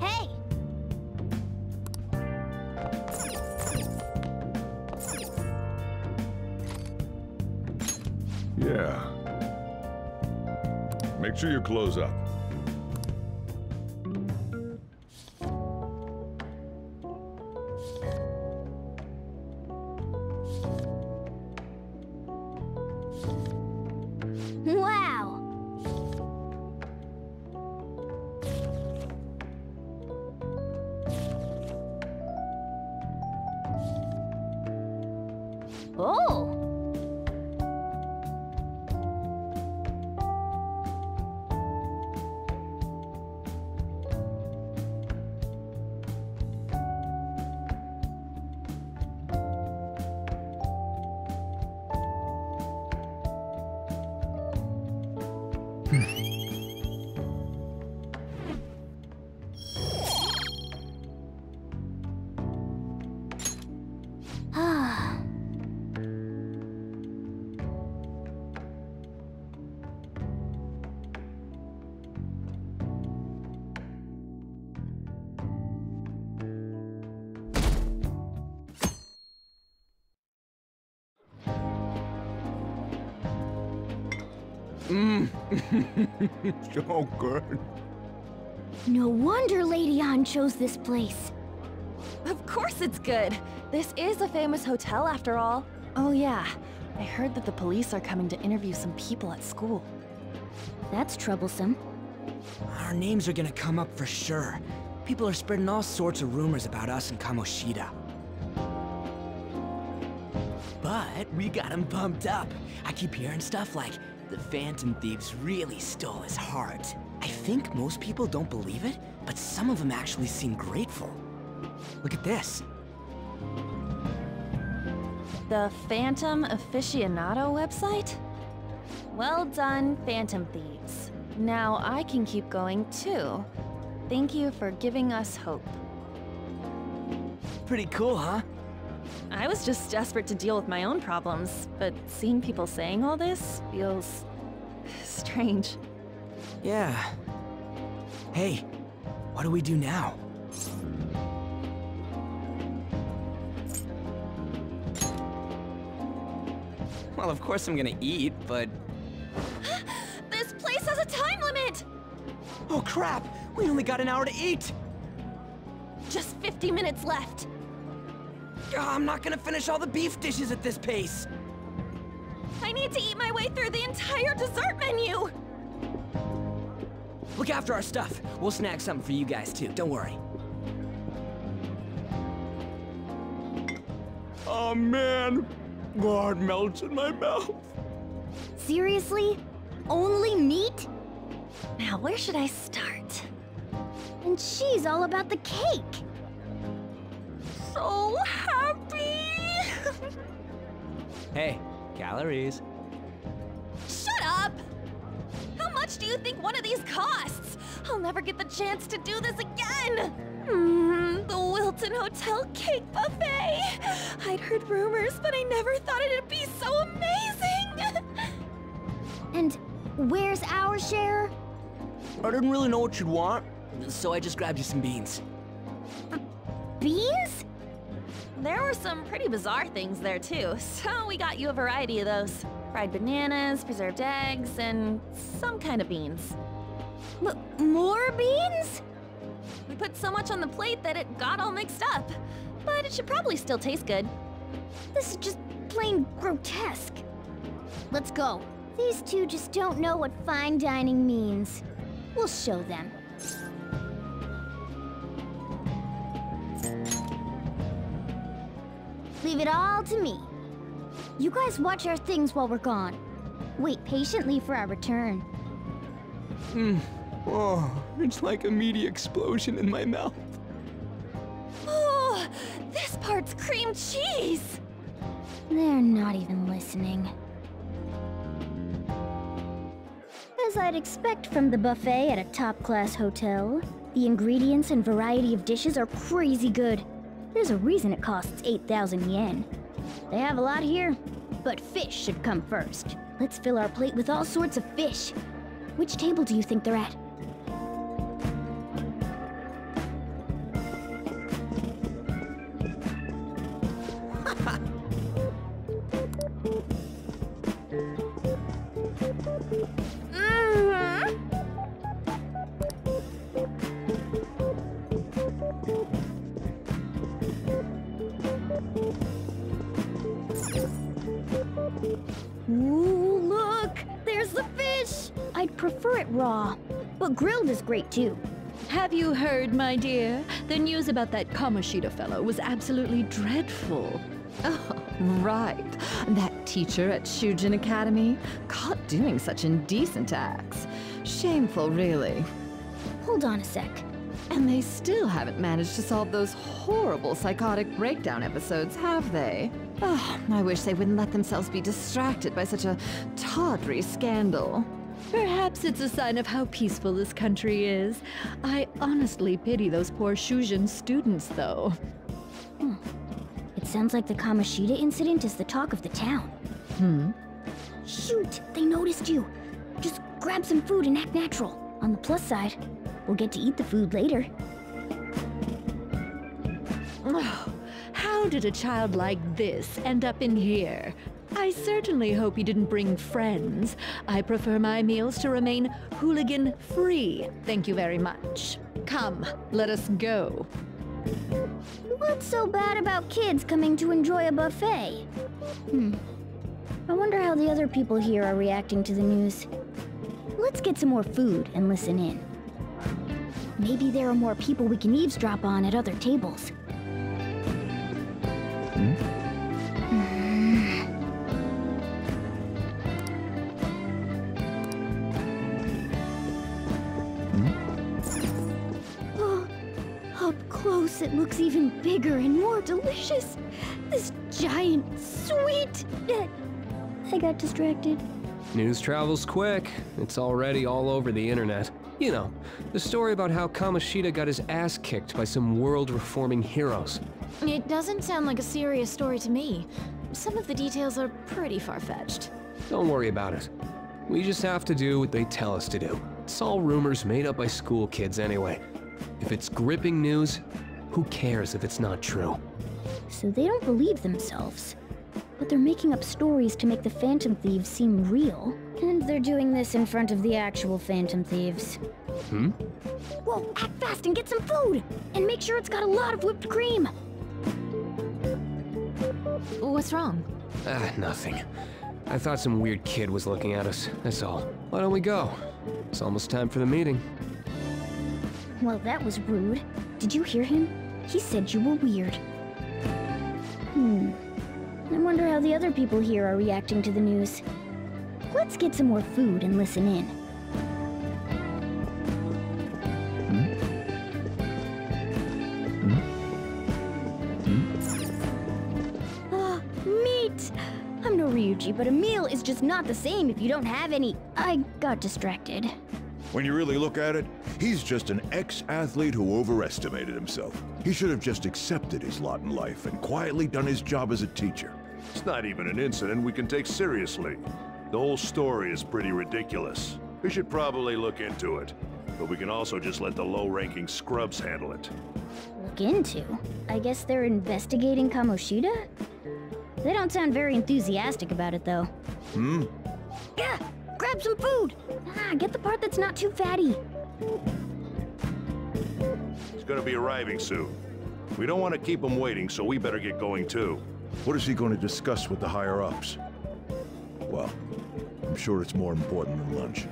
Hey! Yeah, Make sure you close up. so good. No wonder Lady Ann chose this place. Of course it's good. This is a famous hotel after all. Oh yeah, I heard that the police are coming to interview some people at school. That's troublesome. Our names are gonna come up for sure. People are spreading all sorts of rumors about us and Kamoshida. But we got him pumped up. I keep hearing stuff like, the Phantom Thieves really stole his heart. I think most people don't believe it, but some of them actually seem grateful. Look at this. The Phantom Aficionado website? Well done, Phantom Thieves. Now I can keep going too. Thank you for giving us hope. Pretty cool, huh? I was just desperate to deal with my own problems, but seeing people saying all this feels... strange. Yeah. Hey, what do we do now? Well, of course I'm gonna eat, but... This place has a time limit! Oh crap! We only got an hour to eat! Just 50 minutes left. Ah, I'm not gonna finish all the beef dishes at this pace! I need to eat my way through the entire dessert menu! Look after our stuff. We'll snag something for you guys too, don't worry. Oh man, God melts in my mouth. Seriously? Only meat? Now, where should I start? And she's all about the cake. So happy! Hey, calories. Shut up! How much do you think one of these costs? I'll never get the chance to do this again! Mmm, the Wilton Hotel Cake Buffet! I'd heard rumors, but I never thought it'd be so amazing! And where's our share? I didn't really know what you'd want, so I just grabbed you some beans. Beans? There were some pretty bizarre things there too, so we got you a variety of those. Fried bananas, preserved eggs, and some kind of beans. M more beans? We put so much on the plate that it got all mixed up. But it should probably still taste good. This is just plain grotesque. Let's go. These two just don't know what fine dining means. We'll show them. Leave it all to me. You guys watch our things while we're gone. Wait patiently for our return. Mmm. Oh, it's like a meaty explosion in my mouth. Oh, this part's cream cheese! They're not even listening. As I'd expect from the buffet at a top-class hotel, the ingredients and variety of dishes are crazy good. There's a reason it costs 8,000 yen. They have a lot here, but fish should come first. Let's fill our plate with all sorts of fish. Which table do you think they're at? Ooh, look! There's the fish! I'd prefer it raw, but grilled is great too. Have you heard, my dear? The news about that Kamoshida fellow was absolutely dreadful. Oh, right. That teacher at Shujin Academy? Caught doing such indecent acts. Shameful, really. Hold on a sec. And they still haven't managed to solve those horrible psychotic breakdown episodes, have they? Oh, I wish they wouldn't let themselves be distracted by such a tawdry scandal. Perhaps it's a sign of how peaceful this country is. I honestly pity those poor Shujin students, though. Hmm. It sounds like the Kamoshida incident is the talk of the town. Hmm? Shoot! They noticed you! Just grab some food and act natural. On the plus side, we'll get to eat the food later. Oh, how did a child like this end up in here? I certainly hope he didn't bring friends. I prefer my meals to remain hooligan-free. Thank you very much. Come, let us go. What's so bad about kids coming to enjoy a buffet? Hmm. I wonder how the other people here are reacting to the news. Let's get some more food and listen in. Maybe there are more people we can eavesdrop on at other tables. Hmm. Hmm? Oh, up close it looks even bigger and more delicious. This giant, sweet... I got distracted. News travels quick. It's already all over the internet. You know, the story about how Kamoshida got his ass kicked by some world-reforming heroes. It doesn't sound like a serious story to me. Some of the details are pretty far-fetched. Don't worry about it. We just have to do what they tell us to do. It's all rumors made up by school kids anyway. If it's gripping news, who cares if it's not true? So they don't believe themselves. But they're making up stories to make the Phantom Thieves seem real. And they're doing this in front of the actual Phantom Thieves. Hmm? Whoa, act fast and get some food! And make sure it's got a lot of whipped cream! What's wrong? Ah, nothing. I thought some weird kid was looking at us, that's all. Why don't we go? It's almost time for the meeting. Well, that was rude. Did you hear him? He said you were weird. Hmm. I wonder how the other people here are reacting to the news. Let's get some more food and listen in. Ah, meat! I'm no Ryuji, but a meal is just not the same if you don't have any. I got distracted. When you really look at it, he's just an ex-athlete who overestimated himself. He should have just accepted his lot in life and quietly done his job as a teacher. It's not even an incident we can take seriously. The whole story is pretty ridiculous. We should probably look into it. But we can also just let the low-ranking scrubs handle it. Look into? I guess they're investigating Kamoshida? They don't sound very enthusiastic about it, though. Hmm? Yeah, grab some food! Ah, get the part that's not too fatty. He's gonna be arriving soon. We don't want to keep him waiting, so we better get going too. What is he going to discuss with the higher-ups? Well, I'm sure it's more important than lunch.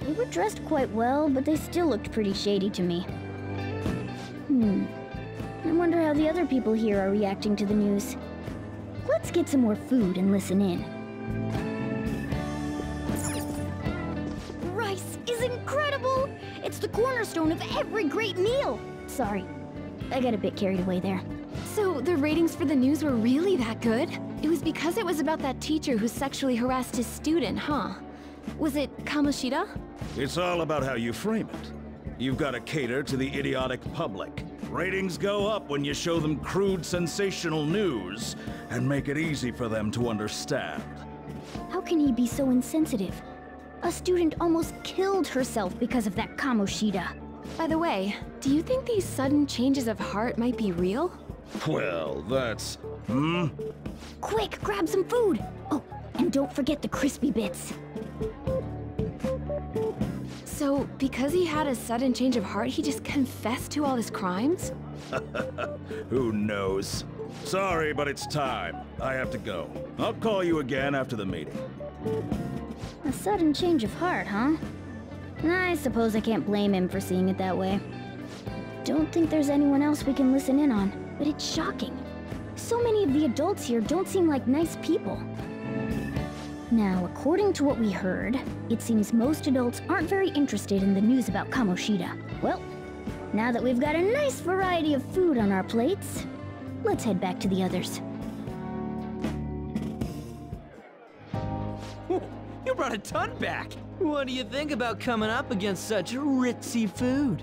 They were dressed quite well, but they still looked pretty shady to me. Hmm. I wonder how the other people here are reacting to the news. Let's get some more food and listen in. Rice is incredible! It's the cornerstone of every great meal! Sorry, I got a bit carried away there. So the ratings for the news were really that good? It was because it was about that teacher who sexually harassed his student, huh? Was it Kamoshida? It's all about how you frame it. You've got to cater to the idiotic public. Ratings go up when you show them crude, sensational news and make it easy for them to understand. How can he be so insensitive? A student almost killed herself because of that Kamoshida. By the way, do you think these sudden changes of heart might be real? Well, that's... Hmm? Quick, grab some food! Oh, and don't forget the crispy bits. So, because he had a sudden change of heart, he just confessed to all his crimes? Who knows? Sorry, but it's time. I have to go. I'll call you again after the meeting. A sudden change of heart, huh? I suppose I can't blame him for seeing it that way. Don't think there's anyone else we can listen in on, but it's shocking. So many of the adults here don't seem like nice people. Now, according to what we heard, it seems most adults aren't very interested in the news about Kamoshida. Well, now that we've got a nice variety of food on our plates, let's head back to the others. You brought a ton back! What do you think about coming up against such ritzy food?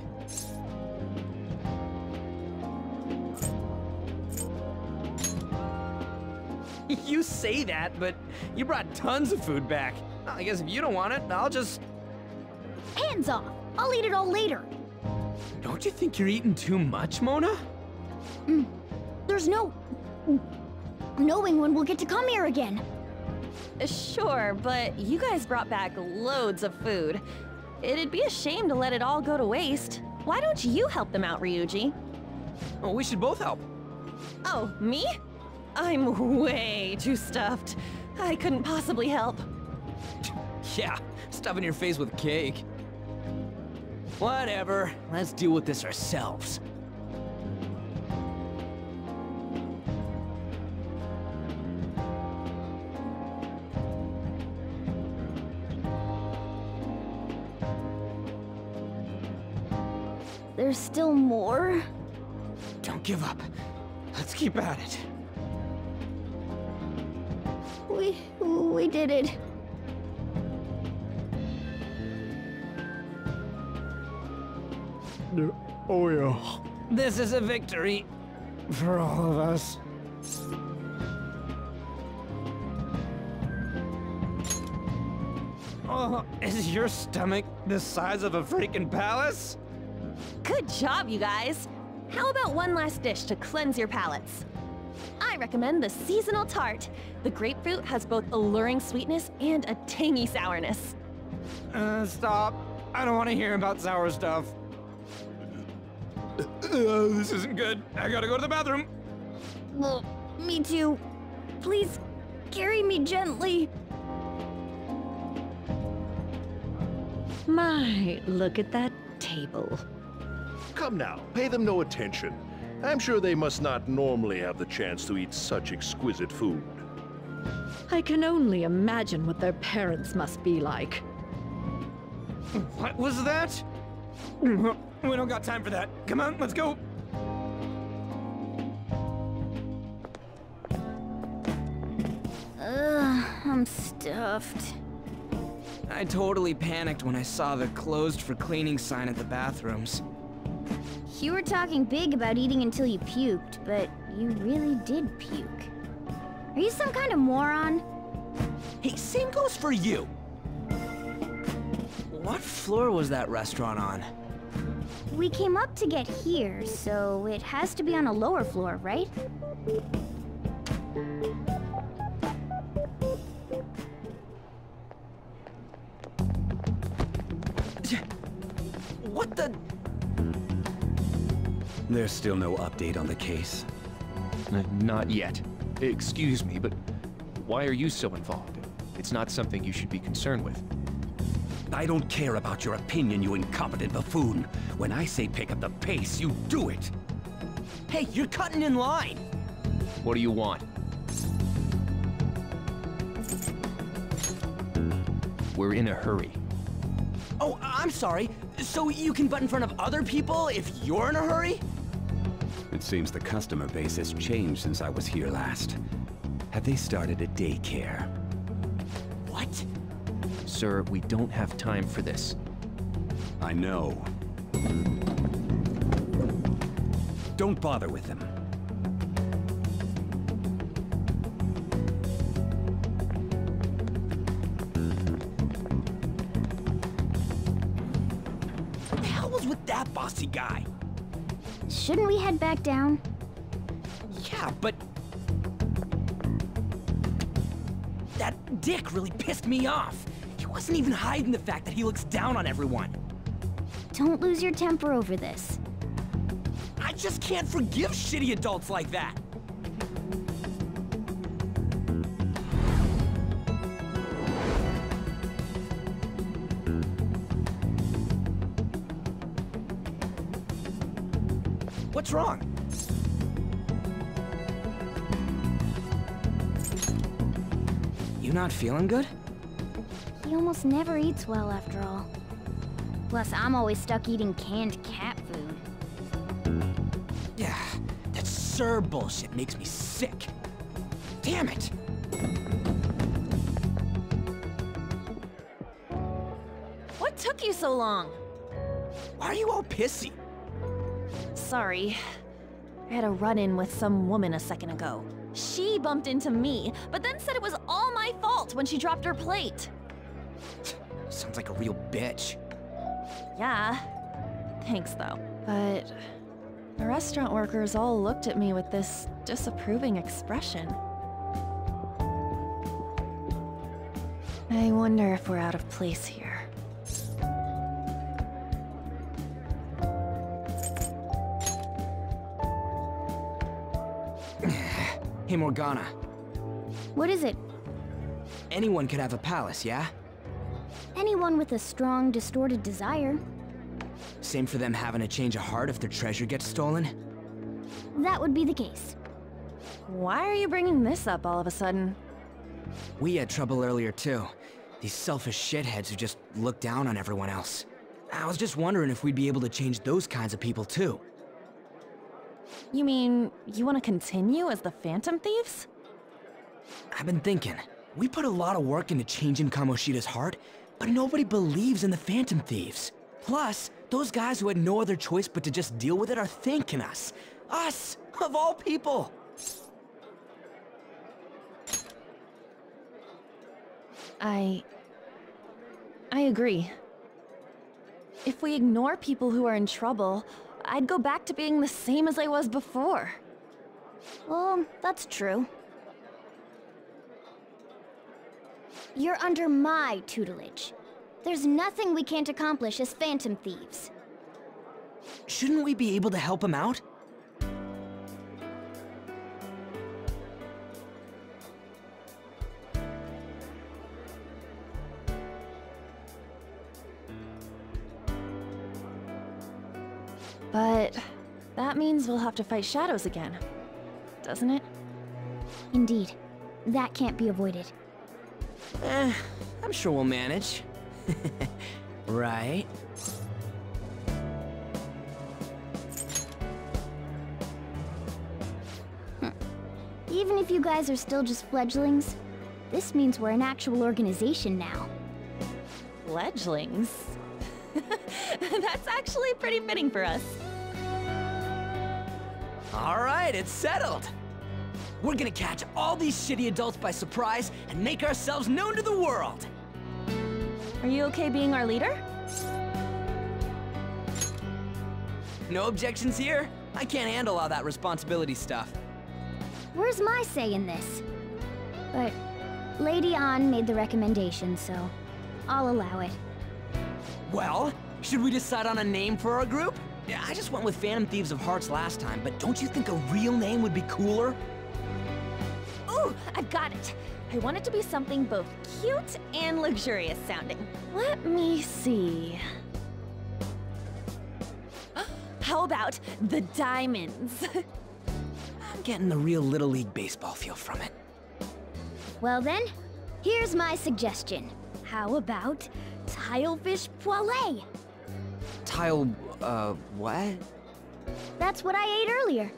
You say that, but you brought tons of food back. I guess if you don't want it, I'll just... Hands off! I'll eat it all later! Don't you think you're eating too much, Mona? Mm. There's no... knowing when we'll get to come here again. Sure, but you guys brought back loads of food. It'd be a shame to let it all go to waste. Why don't you help them out, Ryuji? Well, we should both help. Oh, me? I'm way too stuffed. I couldn't possibly help. Yeah, stuffing your face with cake. Whatever, let's deal with this ourselves. There's still more? Don't give up. Let's keep at it. We... we did it. Oh yeah. This is a victory for all of us. Oh, is your stomach the size of a freaking palace? Good job, you guys! How about one last dish to cleanse your palates? I recommend the seasonal tart. The grapefruit has both alluring sweetness and a tangy sourness. Uh, stop. I don't want to hear about sour stuff. Uh, this isn't good. I gotta go to the bathroom. Well, me too. Please, carry me gently. My, look at that table. Come now, pay them no attention. I'm sure they must not normally have the chance to eat such exquisite food. I can only imagine what their parents must be like. What was that? We don't got time for that. Come on, let's go. Ugh, I'm stuffed. I totally panicked when I saw the closed for cleaning sign at the bathrooms. You were talking big about eating until you puked, but you really did puke. Are you some kind of moron? Hey, same goes for you. What floor was that restaurant on? We came up to get here, so it has to be on a lower floor, right? What the? There's still no update on the case. Not yet. Excuse me, but why are you so involved? It's not something you should be concerned with. I don't care about your opinion, you incompetent buffoon. When I say pick up the pace, you do it. Hey, you're cutting in line. What do you want? We're in a hurry. Oh, I'm sorry. So you can butt in front of other people if you're in a hurry? It seems the customer base has changed since I was here last. Have they started a daycare? What? Sir, we don't have time for this. I know. Don't bother with them. What the hell was with that bossy guy? Shouldn't we head back down? Yeah, but... That dick really pissed me off. He wasn't even hiding the fact that he looks down on everyone. Don't lose your temper over this. I just can't forgive shitty adults like that. What's wrong? You not feeling good? He almost never eats well after all. Plus, I'm always stuck eating canned cat food. Yeah, that Sir bullshit makes me sick. Damn it! What took you so long? Why are you all pissy? Sorry. I had a run-in with some woman a second ago. She bumped into me, but then said it was all my fault when she dropped her plate. Sounds like a real bitch. Yeah. Thanks, though. But the restaurant workers all looked at me with this disapproving expression. I wonder if we're out of place here. Hey, Morgana. What is it? Anyone could have a palace, yeah? Anyone with a strong, distorted desire. Same for them having a change of heart if their treasure gets stolen? That would be the case. Why are you bringing this up all of a sudden? We had trouble earlier too. These selfish shitheads who just look down on everyone else. I was just wondering if we'd be able to change those kinds of people too. You mean, you want to continue as the Phantom Thieves? I've been thinking, we put a lot of work into changing Kamoshida's heart, but nobody believes in the Phantom Thieves. Plus, those guys who had no other choice but to just deal with it are thanking us. Us, of all people! I... I agree. If we ignore people who are in trouble, I'd go back to being the same as I was before. Well, that's true. You're under my tutelage. There's nothing we can't accomplish as Phantom Thieves. Shouldn't we be able to help him out? But that means we'll have to fight shadows again, doesn't it? Indeed. That can't be avoided. Eh, I'm sure we'll manage. right? Even if you guys are still just fledglings, this means we're an actual organization now. Fledglings? That's actually pretty fitting for us. All right, it's settled. We're gonna catch all these shitty adults by surprise and make ourselves known to the world. Are you okay being our leader? No objections here? I can't handle all that responsibility stuff. Where's my say in this? But Lady Ann made the recommendation, so I'll allow it. Well, should we decide on a name for our group? Yeah, I just went with Phantom Thieves of Hearts last time, but don't you think a real name would be cooler? Ooh, I've got it. I want it to be something both cute and luxurious sounding. Let me see. How about the diamonds? I'm getting the real Little League Baseball feel from it. Well then, here's my suggestion. How about Tilefish Poêlée? Tile, uh, what? That's what I ate earlier.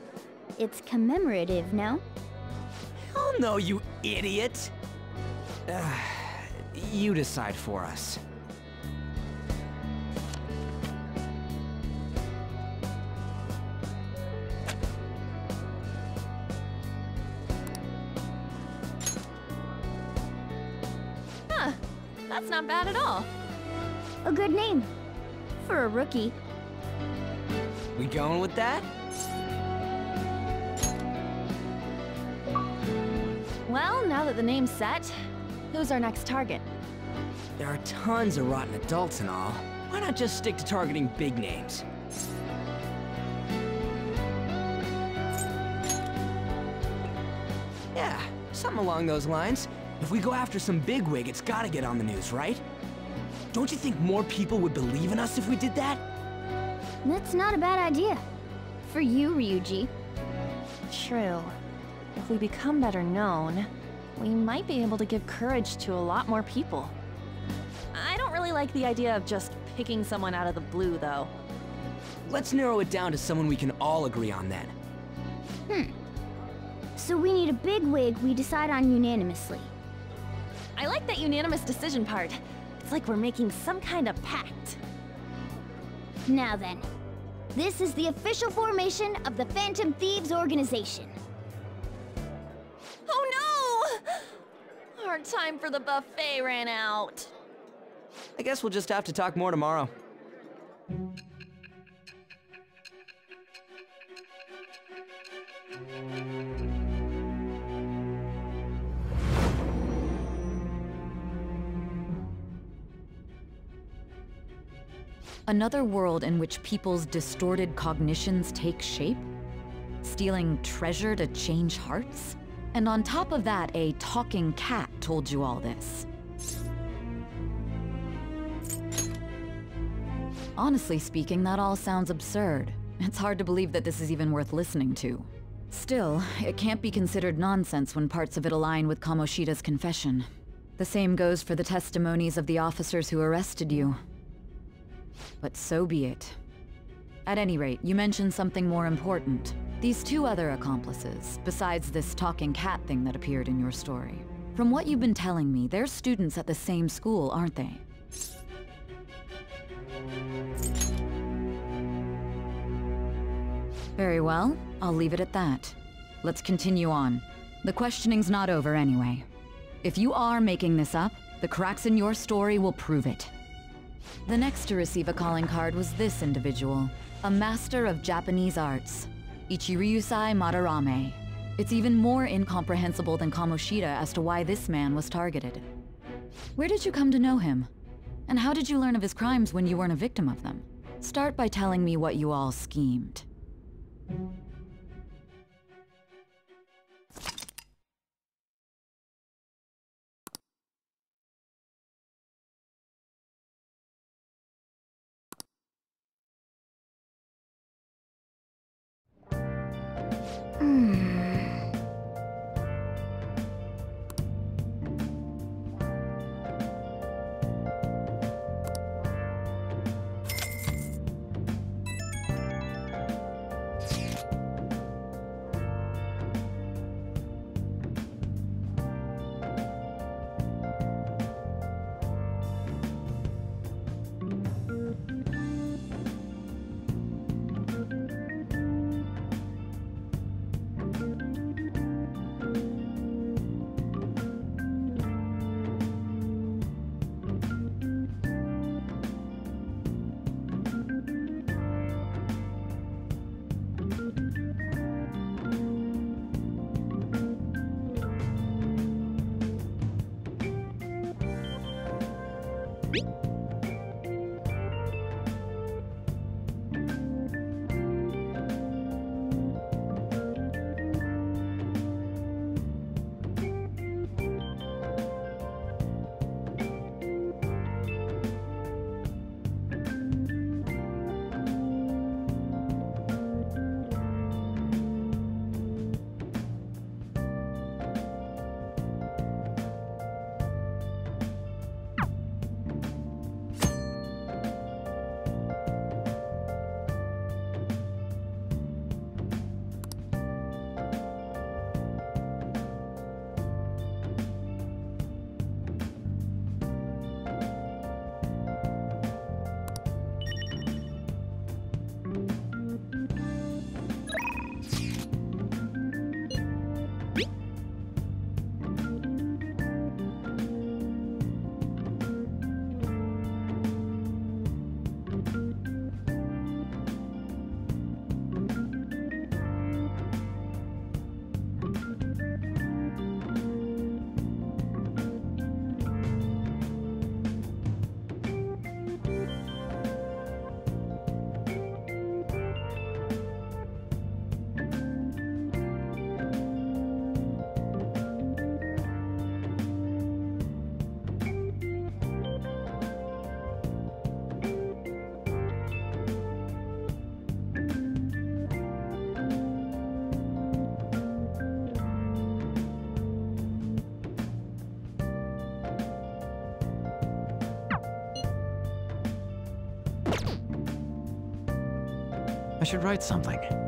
It's commemorative, no? Hell no, you idiot! Uh, you decide for us. Huh, that's not bad at all. A good name. For a rookie. We going with that? Well, now that the name's set, who's our next target? There are tons of rotten adults and all. Why not just stick to targeting big names? Yeah, something along those lines. If we go after some bigwig, it's gotta get on the news, right? Don't you think more people would believe in us if we did that? That's not a bad idea. for you, Ryuji. True. If we become better known, we might be able to give courage to a lot more people. I don't really like the idea of just picking someone out of the blue, though. Let's narrow it down to someone we can all agree on then. Hmm. So we need a big wig we decide on unanimously. I like that unanimous decision part. It's like we're making some kind of pact. Now then, this is the official formation of the Phantom Thieves organization. Oh no! Our time for the buffet ran out. I guess we'll just have to talk more tomorrow. Another world in which people's distorted cognitions take shape? Stealing treasure to change hearts? And on top of that, a talking cat told you all this. Honestly speaking, that all sounds absurd. It's hard to believe that this is even worth listening to. Still, it can't be considered nonsense when parts of it align with Kamoshida's confession. The same goes for the testimonies of the officers who arrested you. But so be it. At any rate, you mentioned something more important. These two other accomplices, besides this talking cat thing that appeared in your story. From what you've been telling me, they're students at the same school, aren't they? Very well, I'll leave it at that. Let's continue on. The questioning's not over anyway. If you are making this up, the cracks in your story will prove it. The next to receive a calling card was this individual, a master of Japanese arts, Ichiryusai Madarame. It's even more incomprehensible than Kamoshida as to why this man was targeted. Where did you come to know him? And how did you learn of his crimes when you weren't a victim of them? Start by telling me what you all schemed. Should write something.